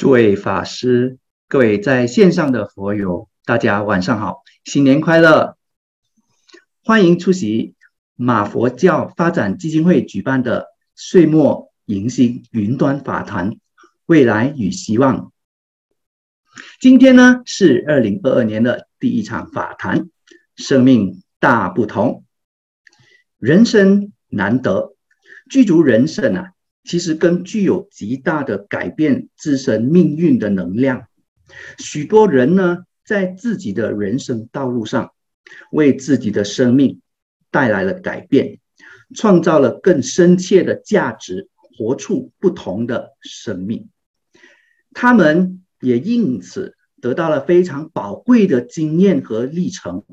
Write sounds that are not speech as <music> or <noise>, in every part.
诸位法师，各位在线上的佛友，大家晚上好，新年快乐！欢迎出席马佛教发展基金会举办的岁末迎新云端法坛未来与希望。今天呢是二零二二年的第一场法坛，生命大不同，人生难得，具足人生啊。其实更具有极大的改变自身命运的能量。许多人呢，在自己的人生道路上，为自己的生命带来了改变，创造了更深切的价值，活出不同的生命。他们也因此得到了非常宝贵的经验和历程，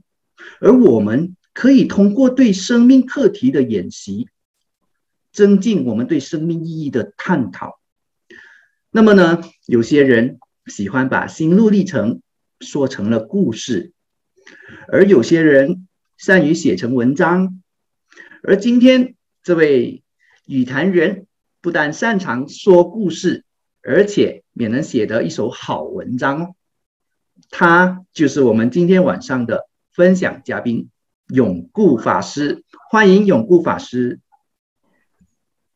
而我们可以通过对生命课题的演习。增进我们对生命意义的探讨。那么呢，有些人喜欢把心路历程说成了故事，而有些人善于写成文章。而今天这位语坛人不但擅长说故事，而且也能写得一手好文章哦。他就是我们今天晚上的分享嘉宾永固法师，欢迎永固法师。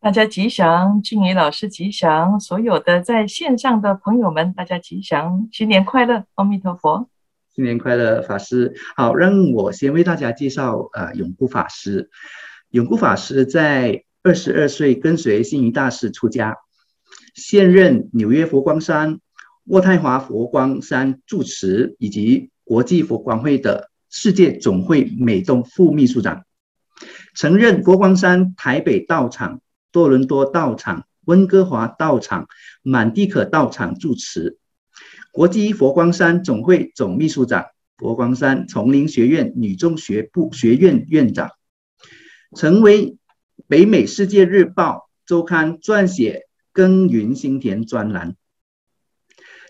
大家吉祥，俊怡老师吉祥，所有的在线上的朋友们，大家吉祥，新年快乐，阿弥陀佛，新年快乐，法师好，让我先为大家介绍呃永固法师。永固法师在二十二岁跟随星云大师出家，现任纽约佛光山、渥太华佛光山住持以及国际佛光会的世界总会美东副秘书长，曾任佛光山台北道场。多伦多道场、温哥华道场、满地可道场住持，国际佛光山总会总秘书长，佛光山丛林学院女中学部学院院长，成为北美世界日报周刊撰写耕耘心田专栏。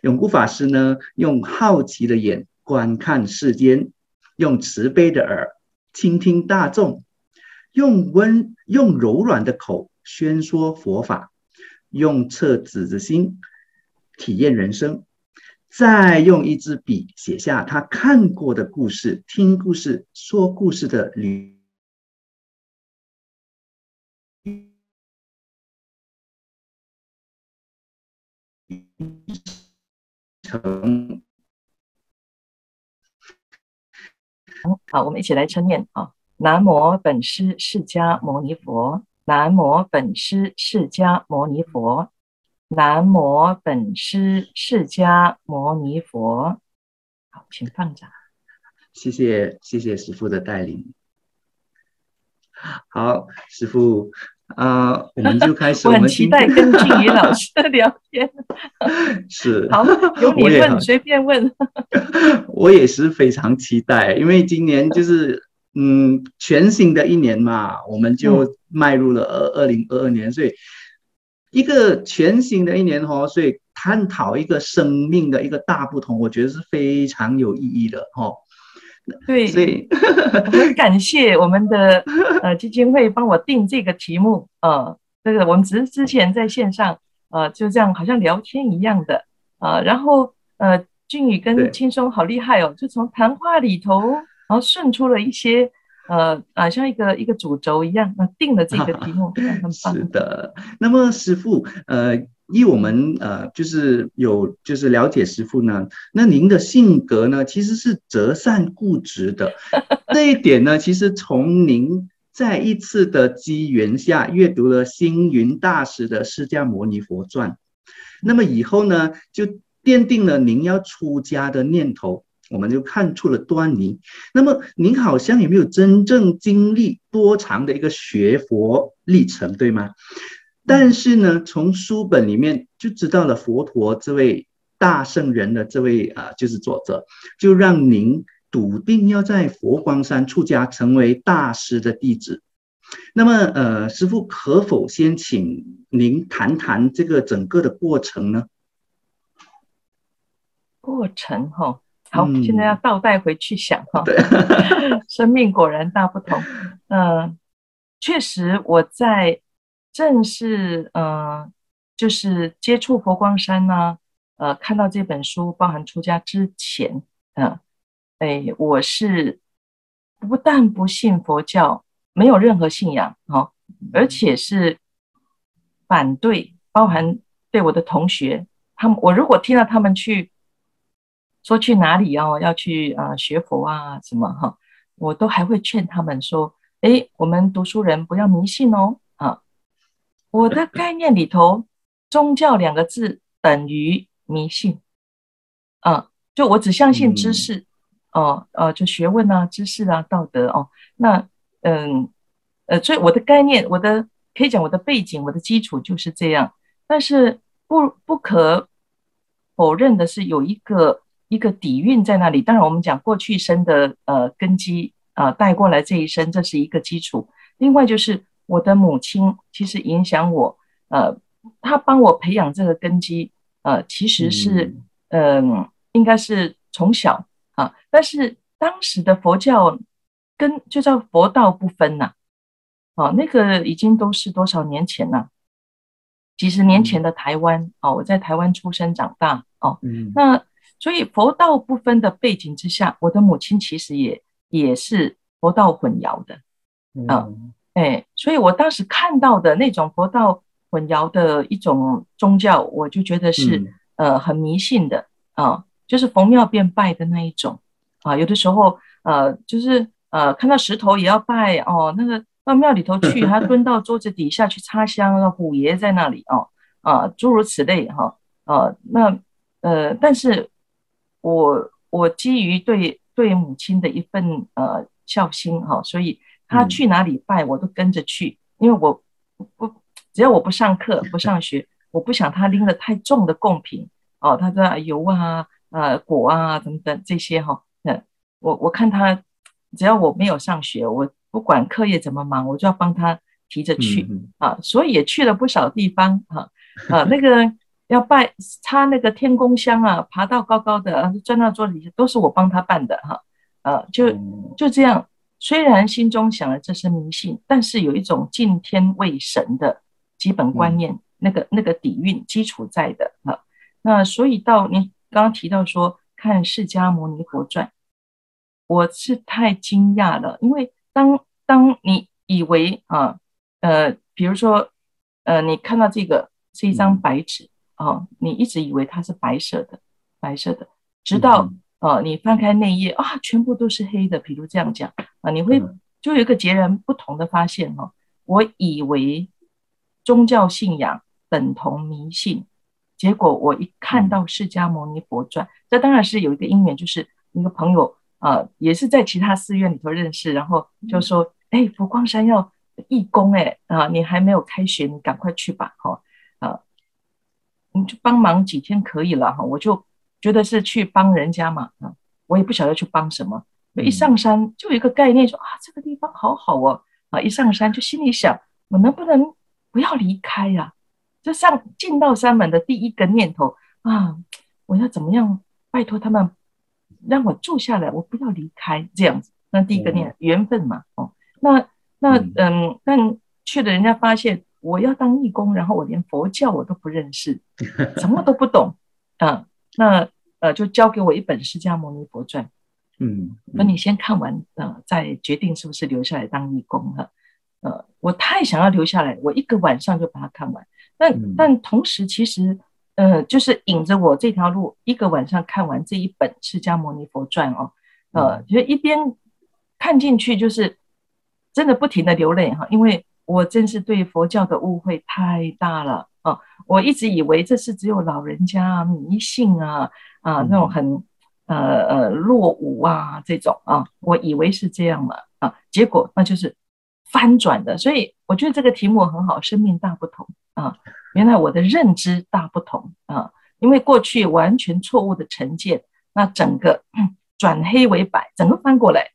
永固法师呢，用好奇的眼观看世间，用慈悲的耳倾听大众，用温用柔软的口。宣说佛法，用彻子之心体验人生，再用一支笔写下他看过的故事、听故事、说故事的旅程。好，我们一起来称念啊！南无本师释迦牟尼佛。南无本师释迦牟尼佛，南无本师释迦牟尼佛。好，请放下。谢谢，谢谢师父的带领。好，师父啊，我们就开始。<laughs> 我很期待跟静怡老师聊天。<laughs> 是。好，有你问，随便问。<laughs> 我也是非常期待，因为今年就是。嗯，全新的一年嘛，我们就迈入了二二零二二年，所以一个全新的一年哦，所以探讨一个生命的一个大不同，我觉得是非常有意义的哦。对，所以 <laughs> 很感谢我们的呃基金会帮我定这个题目呃，这个我们只是之前在线上呃就这样好像聊天一样的呃，然后呃俊宇跟轻松好厉害哦，就从谈话里头。然后顺出了一些，呃啊，像一个一个主轴一样，那定了这个 <laughs> 题目，很棒。是的，那么师傅，呃，依我们呃，就是有就是了解师傅呢，那您的性格呢，其实是折善固执的。这一点呢，其实从您在一次的机缘下阅读了星云大师的《释迦牟尼佛传》，那么以后呢，就奠定了您要出家的念头。我们就看出了端倪。那么，您好像也没有真正经历多长的一个学佛历程，对吗？但是呢，从书本里面就知道了佛陀这位大圣人的这位啊，就是作者，就让您笃定要在佛光山出家，成为大师的弟子。那么，呃，师傅可否先请您谈谈这个整个的过程呢？过程哈。好，现在要倒带回去想哈，<laughs> 生命果然大不同。嗯，确实我在正式嗯，就是接触佛光山呢，呃看到这本书，包含出家之前，嗯，哎，我是不但不信佛教，没有任何信仰，哦，而且是反对，包含对我的同学，他们我如果听到他们去说去哪里哦，要去啊学佛啊什么哈，我都还会劝他们说，哎，我们读书人不要迷信哦，啊，我的概念里头，宗教两个字等于迷信，啊，就我只相信知识，哦，呃，就学问啊，知识啊，道德哦，那嗯，呃，所以我的概念，我的。可以讲我的背景，我的基础就是这样。但是不不可否认的是，有一个一个底蕴在那里。当然，我们讲过去生的呃根基啊带过来这一生，这是一个基础。另外就是我的母亲其实影响我，呃，她帮我培养这个根基，呃，其实是嗯，应该是从小啊。但是当时的佛教跟就叫佛道不分呐。哦，那个已经都是多少年前了？几十年前的台湾哦，我在台湾出生长大哦。嗯，那所以佛道不分的背景之下，我的母亲其实也也是佛道混淆的。嗯，哎，所以我当时看到的那种佛道混淆的一种宗教，我就觉得是呃很迷信的啊，就是逢庙便拜的那一种啊。有的时候呃，就是呃看到石头也要拜哦，那个。到庙里头去，他蹲到桌子底下去插香，虎爷在那里哦，啊，诸如此类哈，啊，那呃，但是我我基于对对母亲的一份呃孝心哈，所以他去哪里拜我都跟着去，因为我不只要我不上课不上学，我不想他拎了太重的贡品哦，他的油啊、呃果啊等等这些哈，嗯，我我看他只要我没有上学，我。不管课业怎么忙，我就要帮他提着去啊，所以也去了不少地方啊啊，那个要拜插那个天宫香啊，爬到高高的，钻到桌子底下，都是我帮他办的哈啊，就就这样。虽然心中想了这是迷信，但是有一种敬天畏神的基本观念，那个那个底蕴基础在的啊。那所以到你刚刚提到说看《释迦牟尼佛传》，我是太惊讶了，因为。当当你以为啊，呃，比如说，呃，你看到这个是一张白纸啊，你一直以为它是白色的，白色的，直到呃，你翻开内页啊，全部都是黑的。比如这样讲啊，你会就有一个截然不同的发现哈。我以为宗教信仰等同迷信，结果我一看到《释迦牟尼佛传》，这当然是有一个因缘，就是一个朋友。啊，也是在其他寺院里头认识，然后就说：“哎，佛光山要义工，哎，啊，你还没有开学，你赶快去吧，哈，啊，你就帮忙几天可以了，哈。”我就觉得是去帮人家嘛，啊，我也不晓得去帮什么。一上山就有一个概念，说啊，这个地方好好哦，啊，一上山就心里想，我能不能不要离开呀？就上进到山门的第一个念头啊，我要怎么样拜托他们？让我住下来，我不要离开，这样子。那第一个念缘分嘛，哦，那那嗯，但去了，人家发现我要当义工，然后我连佛教我都不认识，<laughs> 什么都不懂，啊，那呃，就交给我一本《释迦牟尼佛传》，嗯，那你先看完，呃，再决定是不是留下来当义工哈。呃，我太想要留下来，我一个晚上就把它看完。但但同时，其实。呃，就是引着我这条路，一个晚上看完这一本《释迦牟尼佛传》哦，呃，就一边看进去，就是真的不停的流泪哈，因为我真是对佛教的误会太大了啊！我一直以为这是只有老人家迷信啊啊那种很呃呃落伍啊这种啊，我以为是这样了啊，结果那就是翻转的，所以我觉得这个题目很好，生命大不同啊。原来我的认知大不同啊，因为过去完全错误的成见，那整个 <clears throat> 转黑为白，整个翻过来，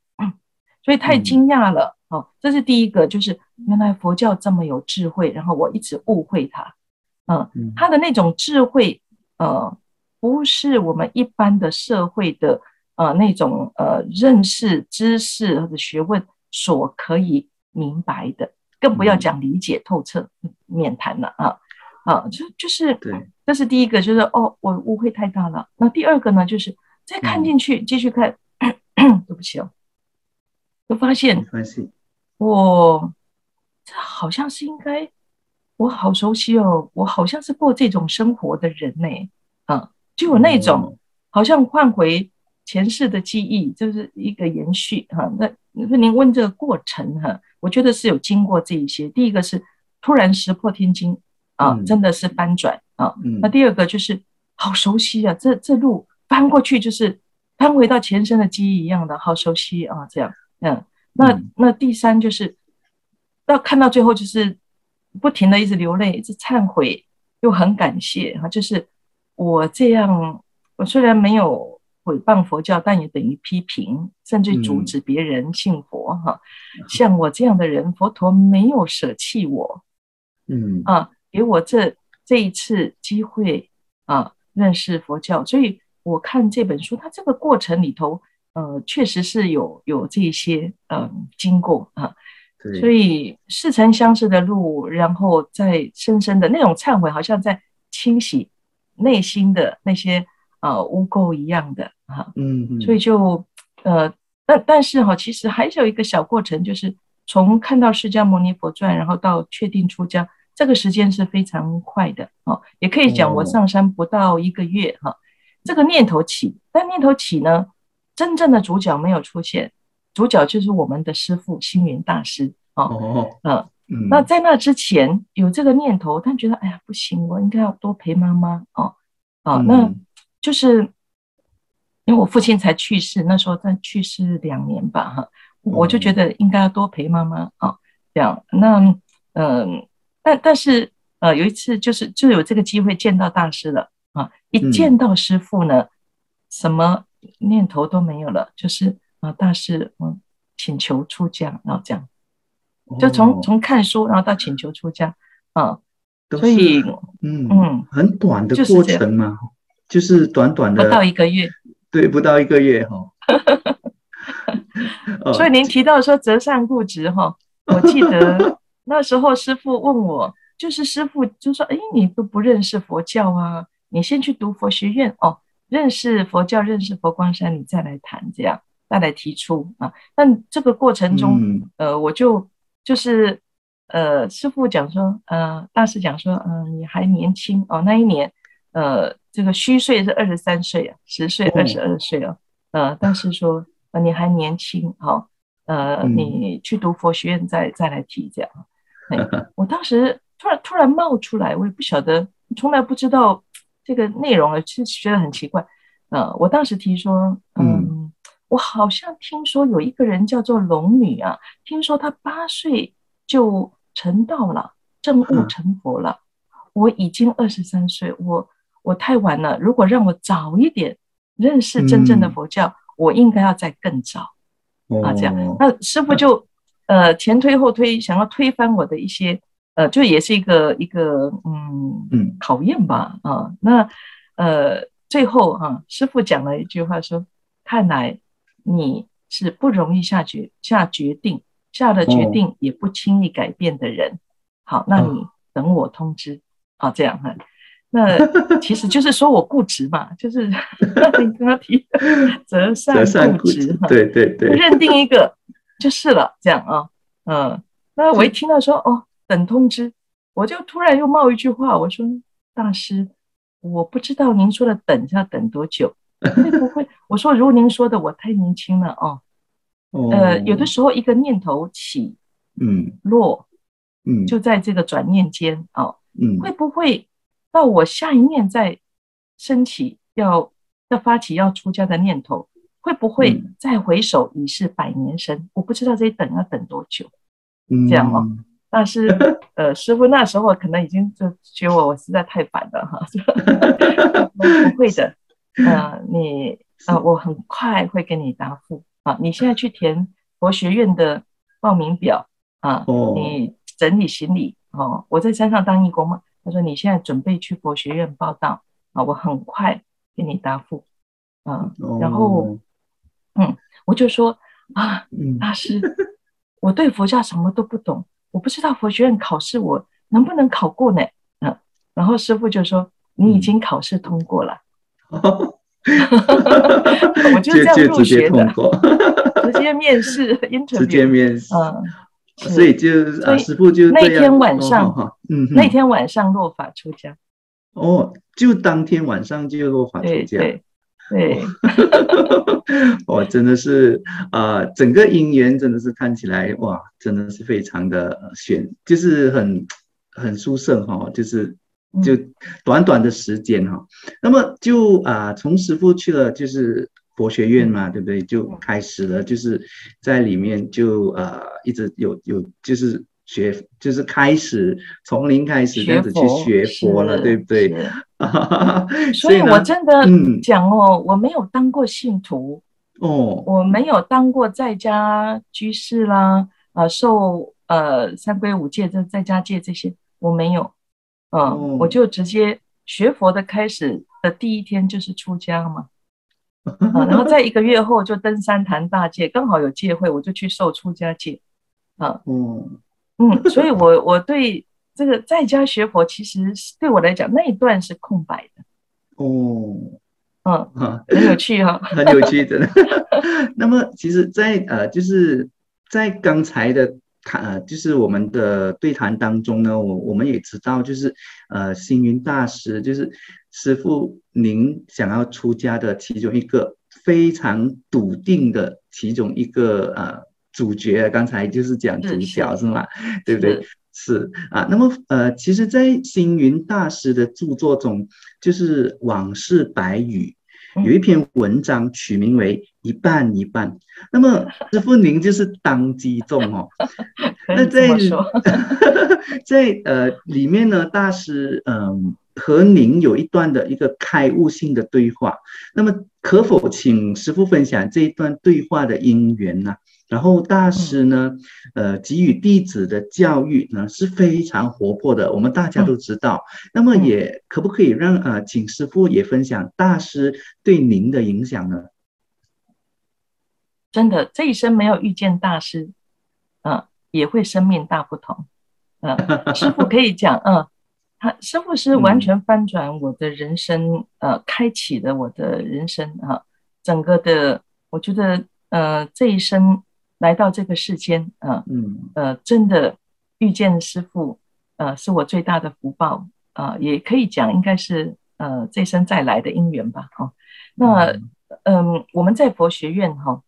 所以太惊讶了哦。这是第一个，就是原来佛教这么有智慧，然后我一直误会它，嗯，他的那种智慧，呃，不是我们一般的社会的呃那种呃认识知识或者学问所可以明白的，更不要讲理解透彻，免谈了啊。啊，就就是对，这是第一个，就是哦，我误会太大了。那第二个呢，就是再看进去，继续看，<coughs> 对不起哦，就发没现关系，我这好像是应该，我好熟悉哦，我好像是过这种生活的人呢，啊，就有那种哦好像换回前世的记忆，就是一个延续哈。那那您问这个过程哈，我觉得是有经过这一些。第一个是突然石破天惊啊，嗯真的是翻转啊。嗯那第二个就是好熟悉啊，这这路翻过去就是翻回到前生的记忆一样的，好熟悉啊，这样嗯。那嗯那第三就是到看到最后就是不停的一直流泪，一直忏悔，又很感谢哈，就是我这样，我虽然没有诽谤佛教，但也等于批评，甚至阻止别人信佛哈。像我这样的人，佛陀没有舍弃我嗯啊，给我这这一次机会啊，认识佛教。所以我看这本书，它这个过程里头，呃，确实是有有这些嗯经过啊。所以似曾相识的路，然后再深深的那种忏悔，好像在清洗内心的那些呃污垢一样的啊、嗯嗯，所以就呃，但但是哈、其实还是有一个小过程，就是从看到释迦牟尼佛传，然后到确定出家，这个时间是非常快的哦。也可以讲我哦。上山不到一个月哈、这个念头起，但念头起呢，真正的主角没有出现，主角就是我们的师父星云大师哦。哦，嗯，嗯，那在那之前有这个念头，但觉得哎呀不行，我应该要多陪妈妈哦。啊，那嗯就是因为我父亲才去世，那时候在去世两年吧，哈，我就觉得应该要多陪妈妈啊，这样。那嗯，但但是呃，有一次就是就有这个机会见到大师了啊，一嗯见到师父呢，什么念头都没有了，就是啊，大师嗯，请求出家，然后这样，就从哦从看书，然后到请求出家啊，所以嗯嗯很短的过程嘛，就是短短的不到一个月。对，不到一个月哈。<laughs> 哦所以您提到说择善固执哈，我记得 <laughs> 那时候师傅问我，就是师傅就说：“哎，你都不认识佛教啊？你先去读佛学院哦，认识佛教，认识佛光山，你再来谈这样，再来提出啊。”但这个过程中，嗯呃，我就就是呃，师傅讲说，呃，大师讲说，嗯、你还年轻哦，那一年，呃，这个虚岁是二十三岁啊，实岁哦二十二岁哦，呃，大师说，呃，你还年轻，好、呃，嗯你去读佛学院再再来提这样。哎，<laughs> 我当时突然突然冒出来，我也不晓得，从来不知道这个内容啊，其实觉得很奇怪。呃，我当时提说，嗯，我好像听说有一个人叫做龙女啊，听说她八岁就成道了，证悟嗯成佛了。我已经二十三岁，我我太晚了。如果让我早一点认识真正的嗯佛教，我应该要再更早。啊，这样哦，那师傅就呃前推后推，想要推翻我的一些呃，就也是一个一个嗯嗯考验吧啊。那呃最后啊、师傅讲了一句话说：“看来你是不容易下决下决定，下了决哦定也不轻易改变的人。好，那哦你等我通知啊，这样哈。那 <laughs> 其实就是说我固执嘛，就是 <laughs> <laughs> 你刚刚提的择善固执，固执哈。对对对，认定一个就是了，这样啊，嗯，那我一听到说哦，等通知，我就突然又冒一句话，我说大师，我不知道您说的等是要等多久，<laughs> 会不会？我说如您说的，我太年轻了哦，呃，有的时候一个念头起嗯。落，嗯。就在这个转念间哦，嗯。会不会到我下一念再升起要要发起要出家的念头，会不会嗯。再回首已是百年身？我不知道这一等要等多久。嗯。这样哦但是 <laughs> 呃，师傅那时候可能已经就觉得我我实在太烦了哈，就 <laughs> <laughs> 不会的，呃，你呃，我很快会给你答复啊。你现在去填佛学院的报名表啊，哦你整理行李哦。我在山上当义工嘛，他说你现在准备去佛学院报道啊，我很快给你答复啊。然后嗯我就说啊，嗯大师，我对佛教什么都不懂，我不知道佛学院考试我能不能考过呢？嗯，然后师傅就说：“你已经考试通过了。<laughs> ”我就这样入学的，<laughs> 直接面试，直接面试，嗯，所以就啊，师傅就那天晚上，嗯，那天晚上落法出家。哦，就当天晚上就落法出家。对对，<laughs> 我，真的是啊，整个姻缘真的是看起来哇，真的是非常的选，就是很很殊胜哈，就是。就短短的时间哈，那么就啊，从师傅去了就是佛学院嘛，对不对？就开始了，就是在里面就呃一直有有就是学，就是开始从零开始这样子去学佛了，对不对？<laughs> 所以，我真的讲哦，我没有当过信徒哦，我没有当过在家居士啦，啊，受呃三规五戒这在家戒这些我没有。嗯，我就直接学佛的开始的第一天就是出家嘛，<laughs> 啊，然后在一个月后就登山谈大戒，刚好有戒会，我就去受出家戒，啊，嗯嗯，所以我我对这个在家学佛，其实对我来讲那一段是空白的，哦，嗯，很有趣哈，<laughs> 很有趣的。那么其实，在呃，就是在刚才的。谈就是我们的对谈当中呢，我我们也知道，就是呃星云大师，就是师傅您想要出家的其中一个非常笃定的其中一个呃主角，刚才就是讲主角是吗？对不对？是啊，那么呃，其实，在星云大师的著作中，就是《往事白语》。有一篇文章取名为“一半一半”，那么 <laughs> 师傅您就是当机中哦。<laughs> 那在 <laughs> 在呃里面呢，大师嗯和您有一段的一个开悟性的对话，那么可否请师傅分享这一段对话的因缘呢？然后大师呢，呃，给予弟子的教育呢是非常活泼的，我们大家都知道。那么也可不可以让呃，请师傅也分享大师对您的影响呢？真的，这一生没有遇见大师，嗯，也会生命大不同。嗯，<laughs> 师傅可以讲，嗯，他师傅是完全翻转我的人生，呃，开启了我的人生啊，整个的，我觉得，呃，这一生。来到这个世间，啊，嗯，呃，真的遇见师父，呃，是我最大的福报，啊，也可以讲应该是，呃，这生再来的因缘吧，哈。那，嗯，我们在佛学院，哈，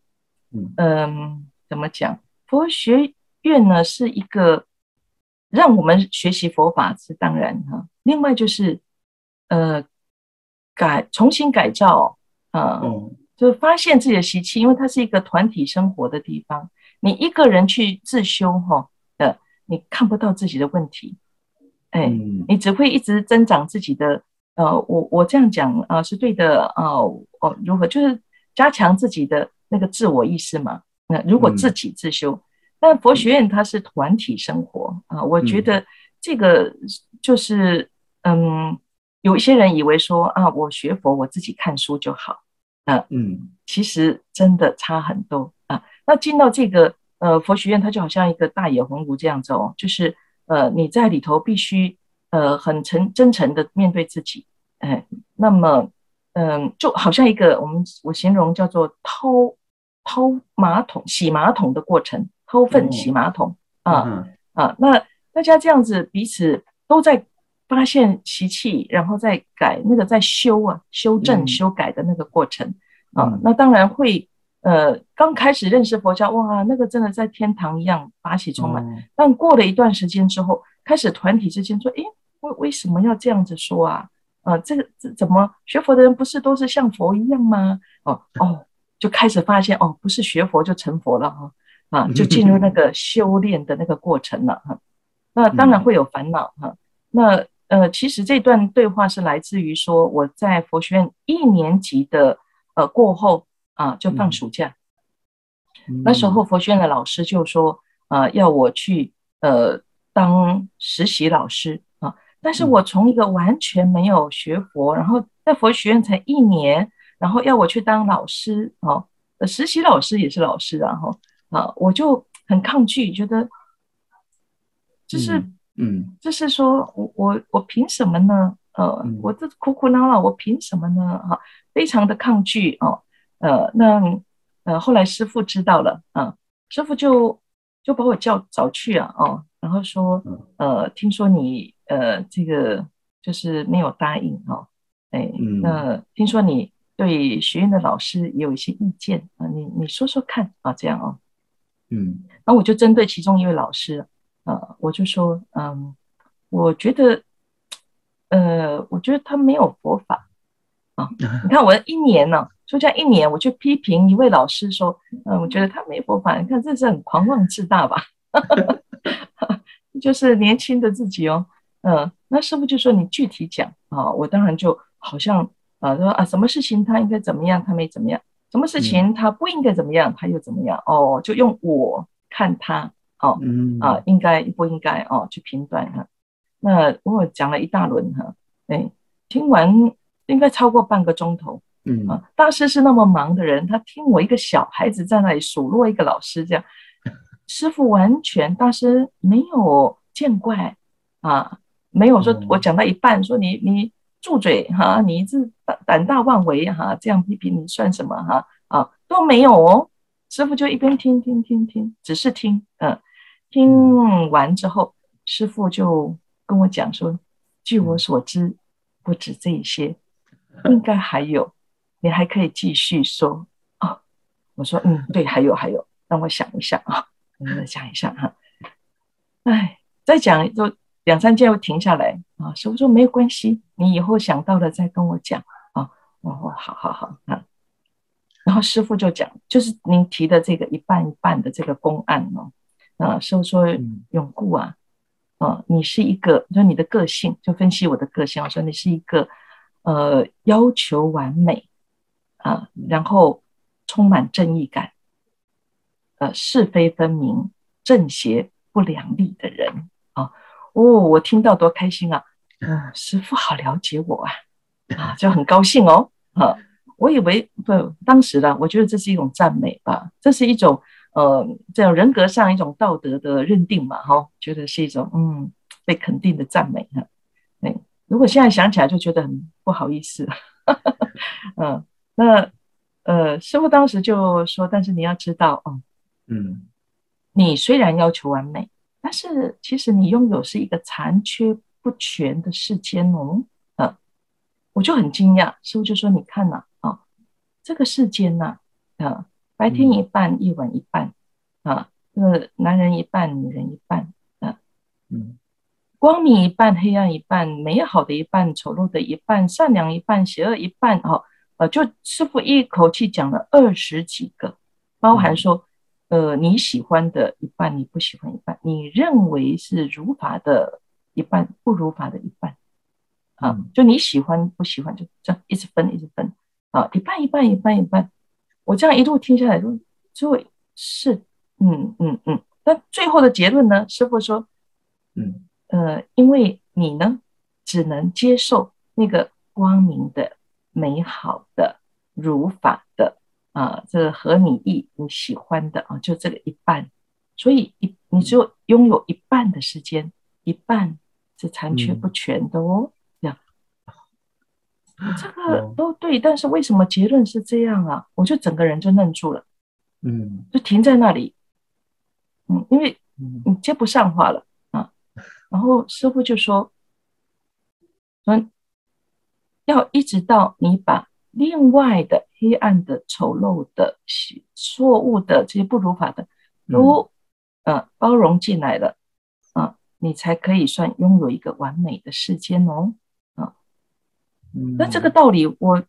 嗯，怎么讲？佛学院呢，是一个让我们学习佛法是当然哈，另外就是，呃，改重新改造，啊。就是发现自己的习气，因为它是一个团体生活的地方。你一个人去自修，哈，呃，你看不到自己的问题，哎，你只会一直增长自己的。呃，我我这样讲啊是对的呃，哦，如何就是加强自己的那个自我意识嘛？那如果自己自修，但佛学院它是团体生活啊，我觉得这个就是嗯，有一些人以为说啊，我学佛我自己看书就好。嗯嗯，其实真的差很多啊。那进到这个呃佛学院，它就好像一个大野红炉这样子哦，就是呃你在里头必须呃很诚真诚的面对自己，哎，那么嗯就好像一个我们我形容叫做掏掏马桶洗马桶的过程，掏粪洗马桶啊啊，那大家这样子彼此都在。发现习气，然后再改那个在修啊，修正、修改的那个过程啊，那当然会呃，刚开始认识佛教，哇，那个真的在天堂一样，法喜充满。但过了一段时间之后，开始团体之间说，诶，为为什么要这样子说啊？啊，这个这怎么学佛的人不是都是像佛一样吗？哦 <laughs> 哦，就开始发现哦，不是学佛就成佛了哈，啊，<laughs> 就进入那个修炼的那个过程了哈。那当然会有烦恼哈，那。呃，其实这段对话是来自于说我在佛学院一年级的呃过后啊，就放暑假，那时候佛学院的老师就说呃，要我去呃当实习老师啊，但是我从一个完全没有学佛，然后在佛学院才一年，然后要我去当老师啊，实习老师也是老师，然后啊，我就很抗拒，觉得就是。嗯就是说我我我凭什么呢？呃，嗯我这苦苦恼恼，我凭什么呢？哈、非常的抗拒哦。呃，那呃后来师傅知道了啊、师傅就就把我叫找去啊哦，然后说嗯呃，听说你呃这个就是没有答应哦，哎，嗯那听说你对学院的老师也有一些意见啊，你你说说看啊，这样哦。嗯然后我就针对其中一位老师，呃，我就说，嗯，我觉得，呃，我觉得他没有佛法啊。<laughs> 你看我一年呢、出家一年，我去批评一位老师说，嗯，我觉得他没佛法。你看这是很狂妄自大吧？<laughs> <laughs> 就是年轻的自己哦。嗯，那师傅就说你具体讲啊，我当然就好像啊说啊，什么事情他应该怎么样，他没怎么样。什么事情他不应该怎么样，他又怎么样？哦，就用我看他哦嗯啊，应该不应该哦去评断哈。那我讲了一大轮哈，哎，听完应该超过半个钟头嗯啊。大师是那么忙的人，他听我一个小孩子在那里数落一个老师这样，<laughs> 师傅完全大师没有见怪啊，没有说哦我讲到一半说你你住嘴哈，你这胆胆大妄为哈，这样批评你算什么哈啊都没有哦。师傅就一边听听听听，只是听，嗯，听完之后，师傅就跟我讲说，据我所知，不止这一些，应该还有，你还可以继续说哦。我说嗯，对，还有还有，让我想一下啊，我想一下哈。哎，再讲就两三件又停下来啊。师傅说没有关系，你以后想到了再跟我讲啊。哦，好好好啊。然后师傅就讲，就是您提的这个一半一半的这个公案哦，啊，师傅说嗯永固啊，啊，你是一个，就你的个性，就分析我的个性，我说你是一个呃要求完美啊，然后充满正义感，呃是非分明、正邪不两立的人啊。哦，我听到多开心啊！嗯，师傅好了解我啊，啊，就很高兴哦，啊。我以为不，当时呢，我觉得这是一种赞美吧，这是一种呃，这种人格上一种道德的认定嘛，哈，觉得是一种嗯被肯定的赞美哈。对，如果现在想起来就觉得很不好意思，<laughs> 嗯，那呃，师傅当时就说，但是你要知道哦，嗯你虽然要求完美，但是其实你拥有是一个残缺不全的世间哦，啊，我就很惊讶，师傅就说，你看呐、啊，这个世间呐、啊，白天一半，夜晚一半，啊，这个男人一半，女人一半，啊，嗯。光明一半，黑暗一半，美好的一半，丑陋的一半，善良一半，邪恶一半，哦，呃，就师傅一口气讲了二十几个，包含说，呃，你喜欢的一半，你不喜欢一半，你认为是如法的一半，不如法的一半，啊嗯，就你喜欢不喜欢，就这样一直分，一直分，啊，一半一半一半一半，我这样一路听下来，就就是，嗯嗯嗯，那最后的结论呢，师傅说，嗯呃，因为你呢，只能接受那个光明的、美好的、如法的啊，这个合你意、你喜欢的啊，就这个一半，所以一你只有拥有一半的时间，一半是残缺不全的哦。这个哦都对，但是为什么结论是这样啊？我就整个人就愣住了，嗯就停在那里。嗯，因为嗯你接不上话了啊。然后师傅就说，说要一直到你把另外的黑暗的、丑陋的、错误的这些不如法的都呃包容进来了啊，你才可以算拥有一个完美的世间哦。嗯，那这个道理我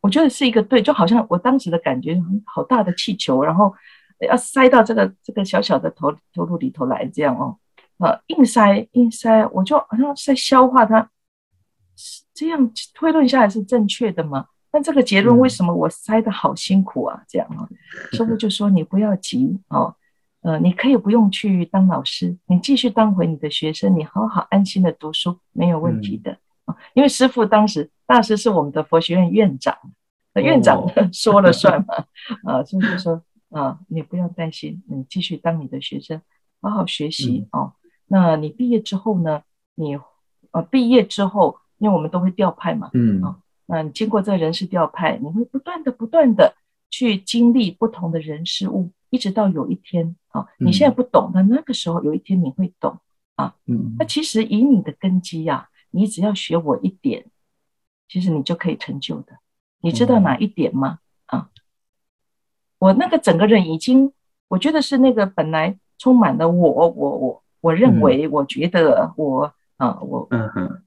我觉得是一个对，就好像我当时的感觉，好大的气球，然后要塞到这个这个小小的头头颅里头来，这样哦，呃，硬塞硬塞，我就好像在消化它，这样推论下来是正确的吗？但这个结论为什么我塞的好辛苦啊？这样啊，师傅就说你不要急哦，呃，你可以不用去当老师，你继续当回你的学生，你好好安心的读书，没有问题的。因为师傅当时大师是我们的佛学院院长，院长 <laughs> 说了算嘛，啊，所以就说啊，你不要担心，你继续当你的学生，好好学习哦。那你毕业之后呢？你呃毕业之后，因为我们都会调派嘛，嗯啊，那你经过这人事调派，你会不断的不断的去经历不同的人事物，一直到有一天啊，你现在不懂，那那个时候有一天你会懂啊。嗯那其实以你的根基呀、你只要学我一点，其实你就可以成就的。你知道哪一点吗？啊，我那个整个人已经，我觉得是那个本来充满了我，我我我认为，我觉得我啊，我嗯哼。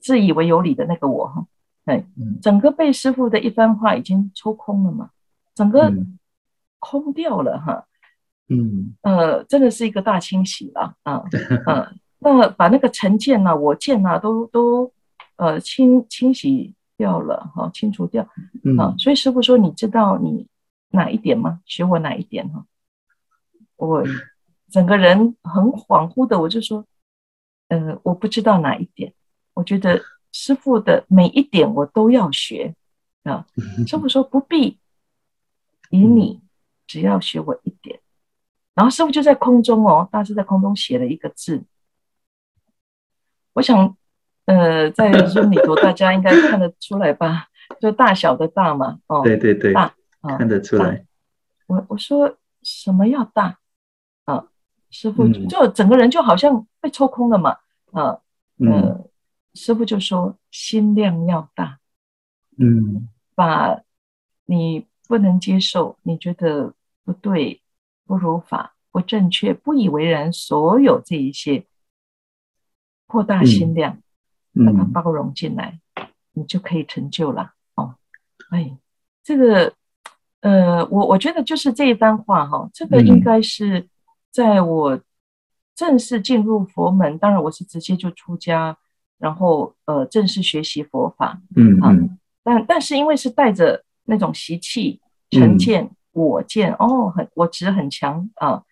自以为有理的那个我哈，对，嗯。整个被师傅的一番话已经抽空了嘛，整个嗯。空掉了哈，嗯。呃，真的是一个大清洗了啊，<laughs> 嗯，那把那个成见呐、我见呐、都都呃清清洗掉了哈，清除掉啊嗯，所以师傅说，你知道你哪一点吗？学我哪一点哈？我 <laughs> 整个人很恍惚的，我就说，呃，我不知道哪一点，我觉得师傅的每一点我都要学啊。<laughs> 师傅说不必，以你只要学我一点。然后师傅就在空中哦，大师在空中写了一个字。我想，呃，在 Zoom 里头大家应该看得出来吧？就大小的大嘛，哦，对对对，大啊，看得出来，我我说什么要大啊？师傅嗯就整个人就好像被抽空了嘛，啊，嗯呃，师傅就说心量要大，嗯把你不能接受、你觉得不对、不如法、不正确、不以为然，所有这一些扩大心量，把它嗯包容进来，你就可以成就了。哦，哎，这个，呃，我我觉得就是这一番话哈，这个应嗯该是在我正式进入佛门，当然我是直接就出家，然后呃正式学习佛法，啊嗯嗯但但是因为是带着那种习气、嗯成见、我见，哦，很我执很强啊，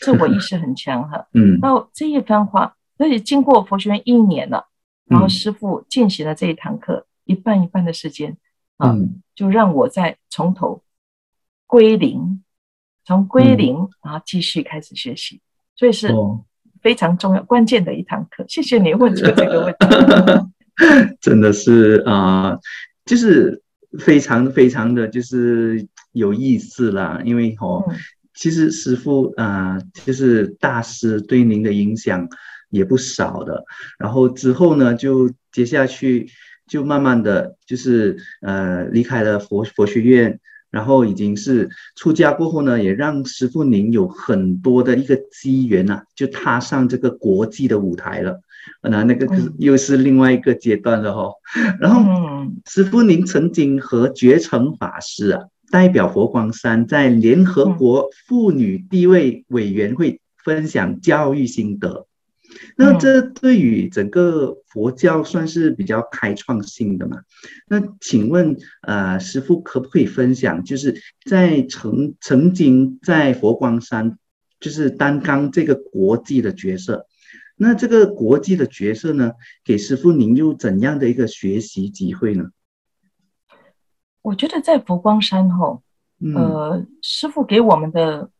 自我 <laughs> 意识很强哈。嗯那这一番话，所以经过佛学院一年了，然后嗯师傅进行了这一堂课，一半一半的时间啊，嗯。就让我再从头归零，从归零然后继续开始学习，所以是哦，非常重要关键的一堂课。谢谢你问出这个问题。<laughs> 真的是啊、呃就是非常非常的就是有意思啦，因为哦，嗯。其实师傅啊、呃就是大师对您的影响也不少的。然后之后呢，就接下去就慢慢的就是呃离开了佛佛学院，然后已经是出家过后呢，也让师傅您有很多的一个机缘啊，就踏上这个国际的舞台了。那那个嗯又是另外一个阶段了哈、<laughs> 然后嗯师傅，您曾经和觉诚法师啊，代表佛光山在联合国妇女地位委员会分享教育心得。那这对于整个佛教算是比较开创性的嘛？那请问，呃，师傅可不可以分享，就是在曾曾经在佛光山，就是担纲这个国际的角色？那这个国际的角色呢，给师傅您又怎样的一个学习机会呢？我觉得在佛光山后，嗯呃，师傅给我们的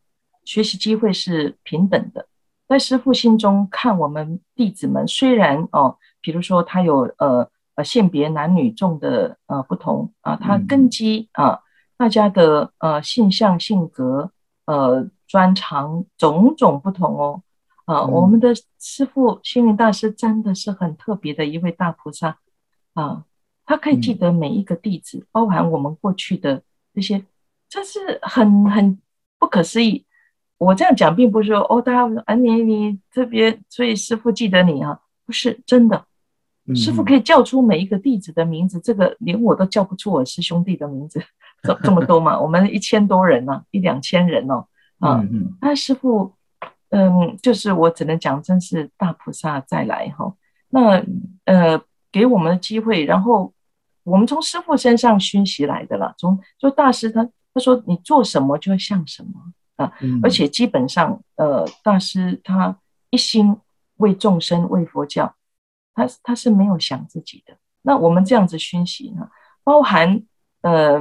学习机会是平等的。在师傅心中看我们弟子们，虽然哦，比如说他有呃呃性别男女众的呃不同啊，他嗯根基啊，大家的呃性向、性格、呃专长种种不同哦。啊，嗯我们的师傅星云大师真的是很特别的一位大菩萨啊，他可以记嗯得每一个弟子，包含我们过去的这些，这是很很不可思议。我这样讲，并不是说哦，大家说啊，你你特别，所以师傅记得你啊，不是真的。师傅可以叫出每一个弟子的名字，这个连我都叫不出我师兄弟的名字，这这么多嘛？我们一千多人呢、一两千人哦，啊，师傅，嗯，就是我只能讲，真是大菩萨再来哈。那呃，给我们的机会，然后我们从师傅身上熏习来的了。从就大师他他说你做什么就会像什么啊，嗯。而且基本上呃，大师他一心为众生为佛教，他他是没有想自己的。那我们这样子熏习呢，包含呃，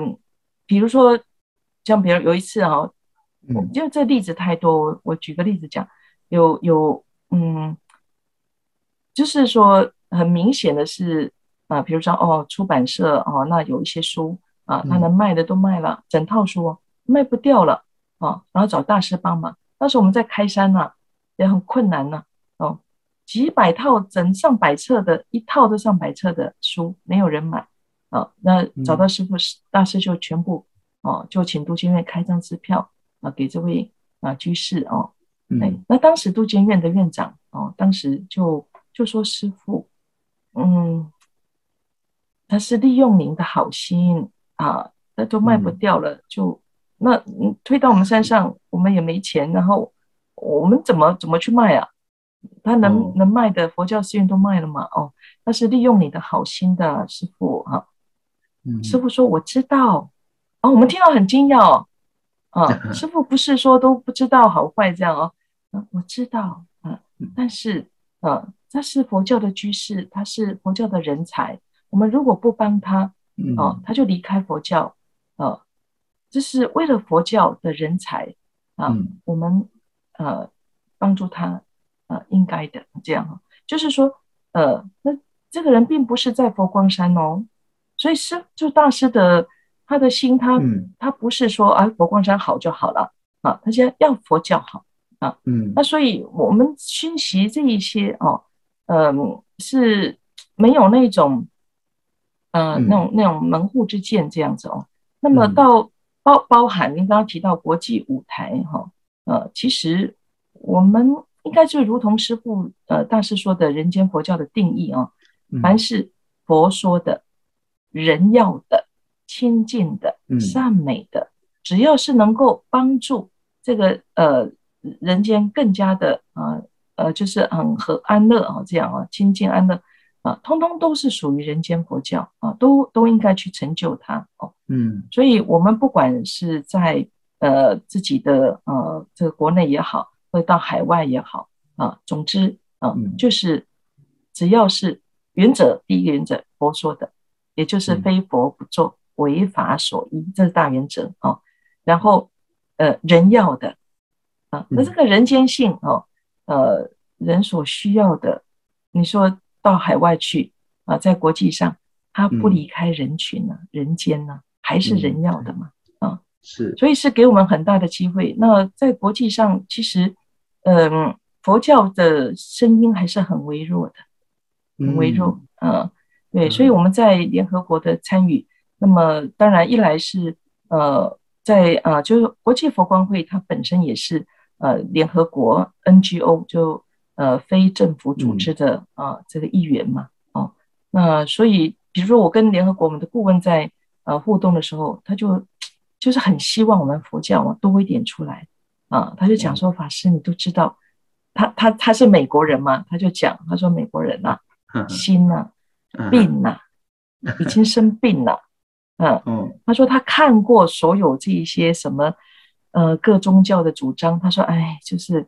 比如说像比如有一次啊，因为这例子太多，我我举个例子讲，有有嗯就是说很明显的是啊，比如说哦，出版社哦，那有一些书啊，他能卖的都卖了，整套书卖不掉了啊，然后找大师帮忙。当时我们在开山呐，也很困难呐，哦，几百套整上百册的一套都上百册的书，没有人买啊。那找到师傅，大师就全部哦，就请杜监院开张支票啊，给这位啊居士哦。哎，那当时杜监院的院长哦，当时就就说师傅，嗯，他是利用您的好心啊，那都卖不掉了，就。那嗯，推到我们山上，我们也没钱，然后我们怎么怎么去卖啊？他能能卖的佛教寺院都卖了嘛？哦，那是利用你的好心的师傅哈。师傅说我知道，哦，我们听到很惊讶哦，啊，<laughs> 师傅不是说都不知道好坏这样哦，嗯，我知道，嗯，但是，啊，他是佛教的居士，他是佛教的人才，我们如果不帮他，哦，他就离开佛教，呃。这是为了佛教的人才啊，我们呃帮助他呃应该的这样哈就是说呃那这个人并不是在佛光山哦，所以师就大师的他的心他他不是说啊佛光山好就好了啊，他现在要佛教好啊，嗯，那所以我们熏习这一些哦，嗯是没有那种呃那种那种门户之见这样子哦，那么到。包包含您刚刚提到国际舞台哈，呃，其实我们应该就如同师父呃大师说的人间佛教的定义啊，凡是佛说的、人要的、亲近的、善美的，只要是能够帮助这个呃人间更加的啊呃就是很和安乐啊这样啊亲近安乐。啊，通通都是属于人间佛教啊，都都应该去成就它哦。嗯，所以我们不管是在呃自己的呃这个国内也好，或者到海外也好啊，总之啊，就是只要是原则，第一个原则佛说的，也就是非佛不做，违法所依，这是大原则啊。然后呃人要的啊，那这个人间性哦，呃人所需要的，你说。到海外去啊，在国际上，他不离开人群呢，人间呢，还是人要的嘛啊，是，所以是给我们很大的机会。那在国际上，其实，嗯，佛教的声音还是很微弱的，很微弱啊。对，所以我们在联合国的参与，那么当然一来是呃，在啊，就是国际佛光会它本身也是呃联合国 NGO 就。呃，非政府组织的啊，这个议员嘛，哦，那所以，比如说我跟联合国我们的顾问在呃互动的时候，他就就是很希望我们佛教啊多一点出来啊，他就讲说，法师你都知道，他他他是美国人嘛，他就讲，他说美国人呐，心呐，病呐，已经生病了，嗯，他说他看过所有这一些什么呃各宗教的主张，他说，哎，就是。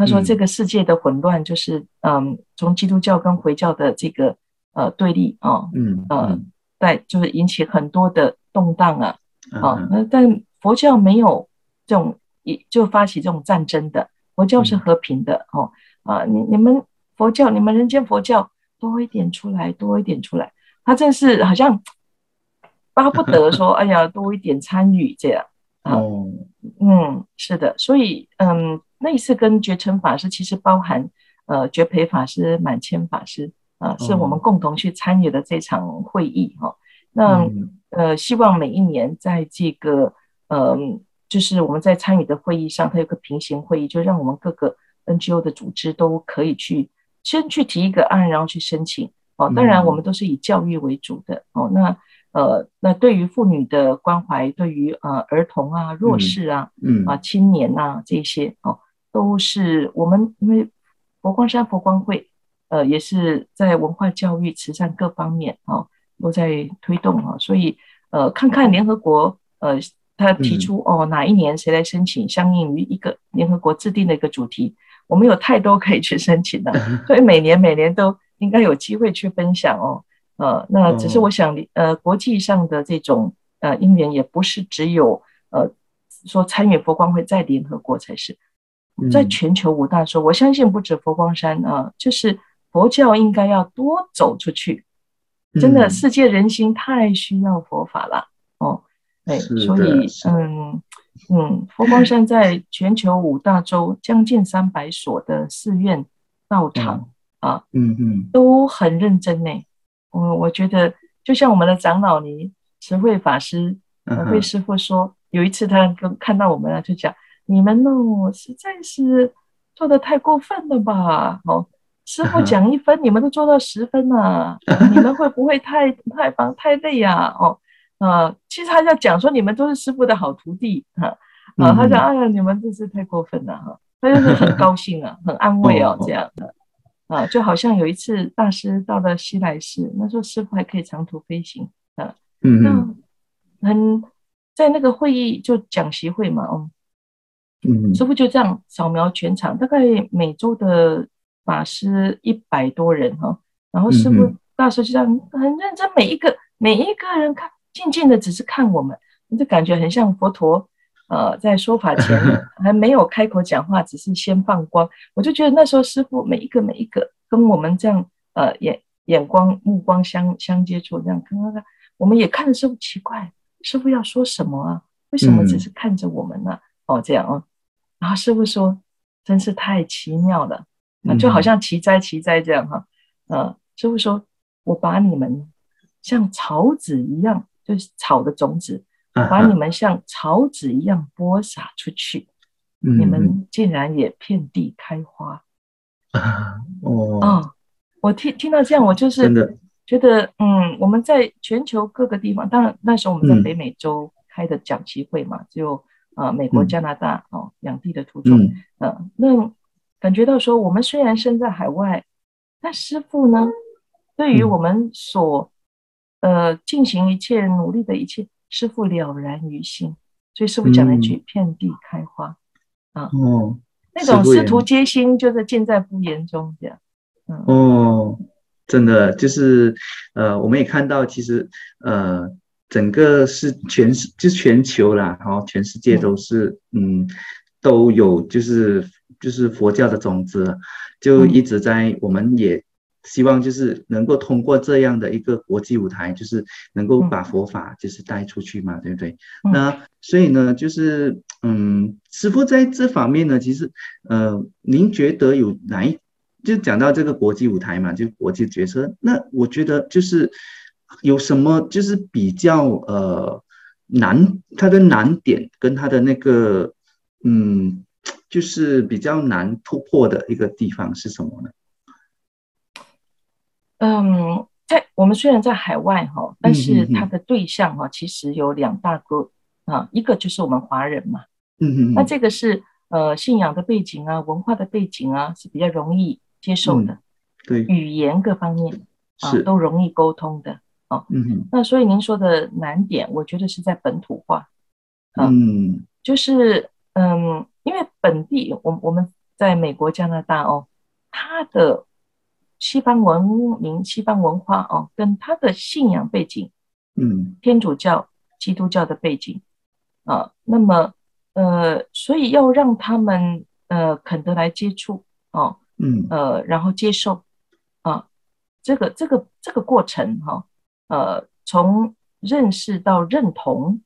他说：“这个世界的混乱，就是嗯，从基督教跟回教的这个呃对立啊，嗯呃，在就是引起很多的动荡啊，啊，那但佛教没有这种一就发起这种战争的，佛教是和平的哦啊，你你们佛教，你们人间佛教多一点出来，多一点出来，他真是好像巴不得说，<laughs> 哎呀，多一点参与这样啊，嗯，是的，所以嗯。”那一次跟觉成法师其实包含，呃，觉培法师、满谦法师啊，是我们共同去参与的这场会议哈。那呃，希望每一年在这个呃，就是我们在参与的会议上，它有个平行会议，就让我们各个 NGO 的组织都可以去先去提一个案，然后去申请哦。当然，我们都是以教育为主的哦。那呃，那对于妇女的关怀，对于呃儿童啊、弱势啊、嗯啊青年啊这些哦。都是我们，因为佛光山佛光会，呃，也是在文化教育、慈善各方面啊，都在推动啊，所以呃，看看联合国，呃，他提出哦，哪一年谁来申请，相应于一个联合国制定的一个主题，我们有太多可以去申请的，<laughs> 所以每年每年都应该有机会去分享哦，呃，那只是我想，呃，国际上的这种呃因缘，也不是只有呃说参与佛光会在联合国才是。在全球五大洲，我相信不止佛光山啊，就是佛教应该要多走出去，真的，世界人心太需要佛法了哦。对，所以嗯嗯，佛光山在全球五大洲将近三百所的寺院道场啊，嗯嗯，都很认真呢。我我觉得，就像我们的长老尼慈慧法师、慈慧师傅说，有一次他跟看到我们了，就讲你们哦，实在是做的太过分了吧？哦，师傅讲一分，你们都做到十分了，你们会不会太太忙太累呀？哦，啊，其实他在讲说你们都是师傅的好徒弟哈，啊，他讲哎呀，你们真是太过分了哈，他就是很高兴啊，很安慰哦，这样的。啊，就好像有一次大师到了西来寺，那时候师傅还可以长途飞行啊。嗯嗯。很在那个会议就讲习会嘛，哦。嗯。师傅就这样扫描全场，大概每周的法师一百多人哈。然后师傅大师就这样很认真，每一个每一个人看，静静的只是看我们，就感觉很像佛陀。呃，在说法前 <laughs> 还没有开口讲话，只是先放光。我就觉得那时候师傅每一个每一个跟我们这样呃眼眼光目光相相接触，这样看看看，我们也看着师傅奇怪，师傅要说什么啊？为什么只是看着我们呢？哦，这样哦。然后师傅说，真是太奇妙了，就好像奇哉奇哉这样哈。呃，师傅说，我把你们像草籽一样，就是草的种子。把你们像草籽一样播撒出去，你们竟然也遍地开花 <laughs> 啊！哦，我听听到这样，我就是觉得，嗯，我们在全球各个地方，当然那时候我们在北美洲开的讲习会嘛，只有啊美国、加拿大哦两地的徒众，嗯，那感觉到说，我们虽然身在海外，但师傅呢，对于我们所呃进行一切努力的一切。师傅了然于心，所以师傅讲了一句“遍地开花”，啊，哦，那种师徒皆心，就是尽在不言中这样。哦，真的就是，呃，我们也看到，其实，呃，整个是全世，就是全球啦，然后全世界都是，嗯，都有，就是就是佛教的种子，就一直在，我们也。希望就是能够通过这样的一个国际舞台，就是能够把佛法就是带出去嘛，对不对？那所以呢，就是嗯，师傅在这方面呢，其实呃，您觉得有哪一就讲到这个国际舞台嘛，就国际角色，那我觉得就是有什么就是比较呃难，它的难点跟它的那个嗯，就是比较难突破的一个地方是什么呢？嗯，在我们虽然在海外哈，但是它的对象哈，其实有两大个啊，一个就是我们华人嘛，嗯嗯，那这个是呃信仰的背景啊，文化的背景啊，是比较容易接受的，对，语言各方面啊都容易沟通的哦，嗯那所以您说的难点，我觉得是在本土化，嗯，就是嗯，因为本地我我们在美国、加拿大哦，它的。西方文明、西方文化哦，跟他的信仰背景，嗯，天主教、基督教的背景啊，那么呃，所以要让他们呃肯得来接触哦，嗯，呃，然后接受啊，这个这个这个过程哈，呃，从认识到认同，